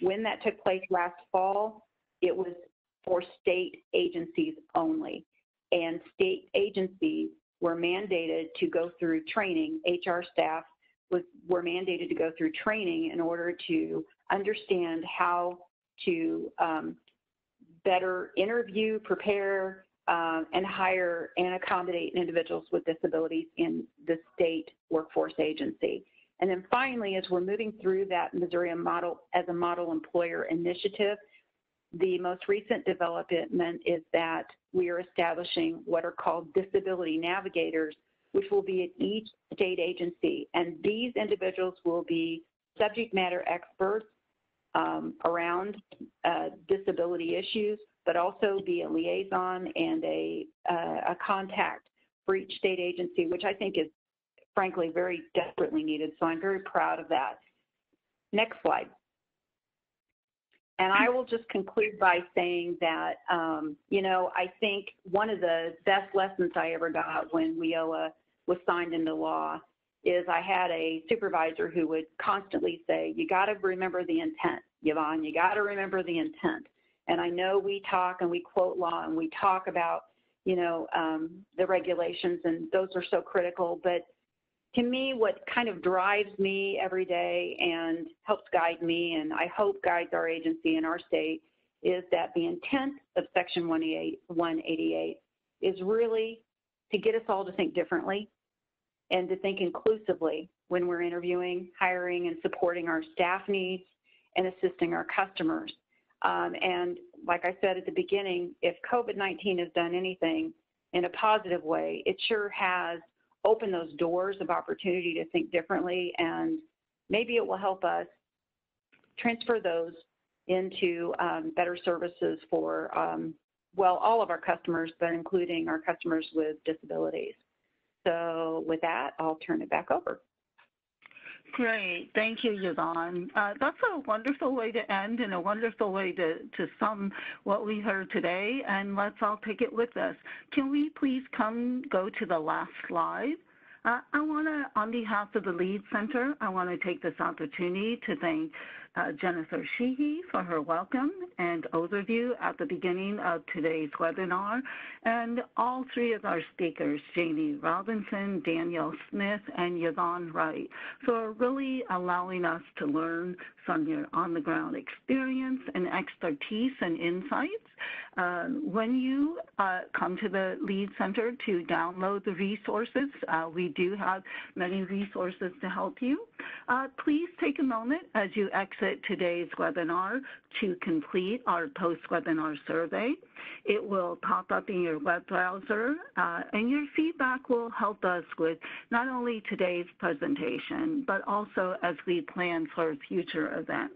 When that took place last fall, it was for state agencies only. And state agencies were mandated to go through training, HR staff was, were mandated to go through training in order to understand how to um, better interview, prepare, uh, and hire and accommodate individuals with disabilities in the state workforce agency. And then finally, as we're moving through that Missouri model as a model employer initiative, the most recent development is that we are establishing what are called disability navigators, which will be at each state agency. And these individuals will be subject matter experts um, around uh, disability issues, but also be a liaison and a, uh, a contact for each state agency, which I think is frankly very desperately needed. So I'm very proud of that. Next slide. And I will just conclude by saying that, um, you know, I think one of the best lessons I ever got when WIOA was signed into law is I had a supervisor who would constantly say, you got to remember the intent, Yvonne, you got to remember the intent. And I know we talk and we quote law and we talk about, you know, um, the regulations and those are so critical, but to me, what kind of drives me every day and helps guide me, and I hope guides our agency and our state, is that the intent of Section 188 is really to get us all to think differently and to think inclusively when we're interviewing, hiring, and supporting our staff needs and assisting our customers. Um, and like I said at the beginning, if COVID 19 has done anything in a positive way, it sure has opened those doors of opportunity to think differently and maybe it will help us transfer those into um, better services for um, well all of our customers but including our customers with disabilities so with that i'll turn it back over Great. Thank you, Yvonne. Uh, that's a wonderful way to end and a wonderful way to, to sum what we heard today. And let's all take it with us. Can we please come go to the last slide? Uh, I want to, on behalf of the LEAD Center, I want to take this opportunity to thank uh, Jennifer Sheehy for her welcome and overview at the beginning of today's webinar, and all three of our speakers, Jamie Robinson, Danielle Smith, and Yvonne Wright, for really allowing us to learn from your on-the-ground experience and expertise and insights. Um, when you uh, come to the LEAD Center to download the resources, uh, we do have many resources to help you. Uh, please take a moment as you exit today's webinar to complete our post-webinar survey. It will pop up in your web browser, uh, and your feedback will help us with not only today's presentation, but also as we plan for future events.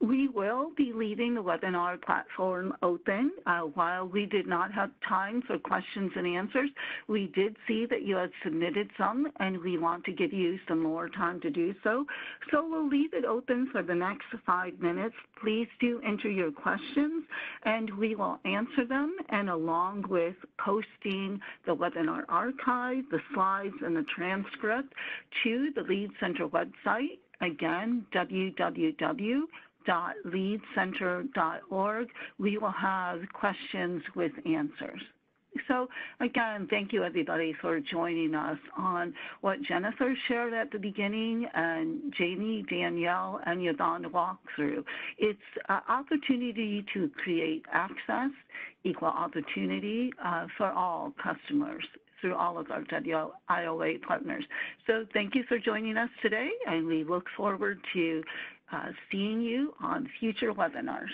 We will be leaving the webinar platform open. Uh, while we did not have time for questions and answers, we did see that you had submitted some, and we want to give you some more time to do so. So we'll leave it open for the next five minutes. Please do enter your questions, and we will answer them, and along with posting the webinar archive, the slides, and the transcript to the LEAD Center website, again, www www.leadcenter.org, we will have questions with answers. So again, thank you everybody for joining us on what Jennifer shared at the beginning and Jamie, Danielle, and Yvonne walked through. It's an opportunity to create access, equal opportunity uh, for all customers through all of our WIOA partners. So thank you for joining us today, and we look forward to uh, seeing you on future webinars.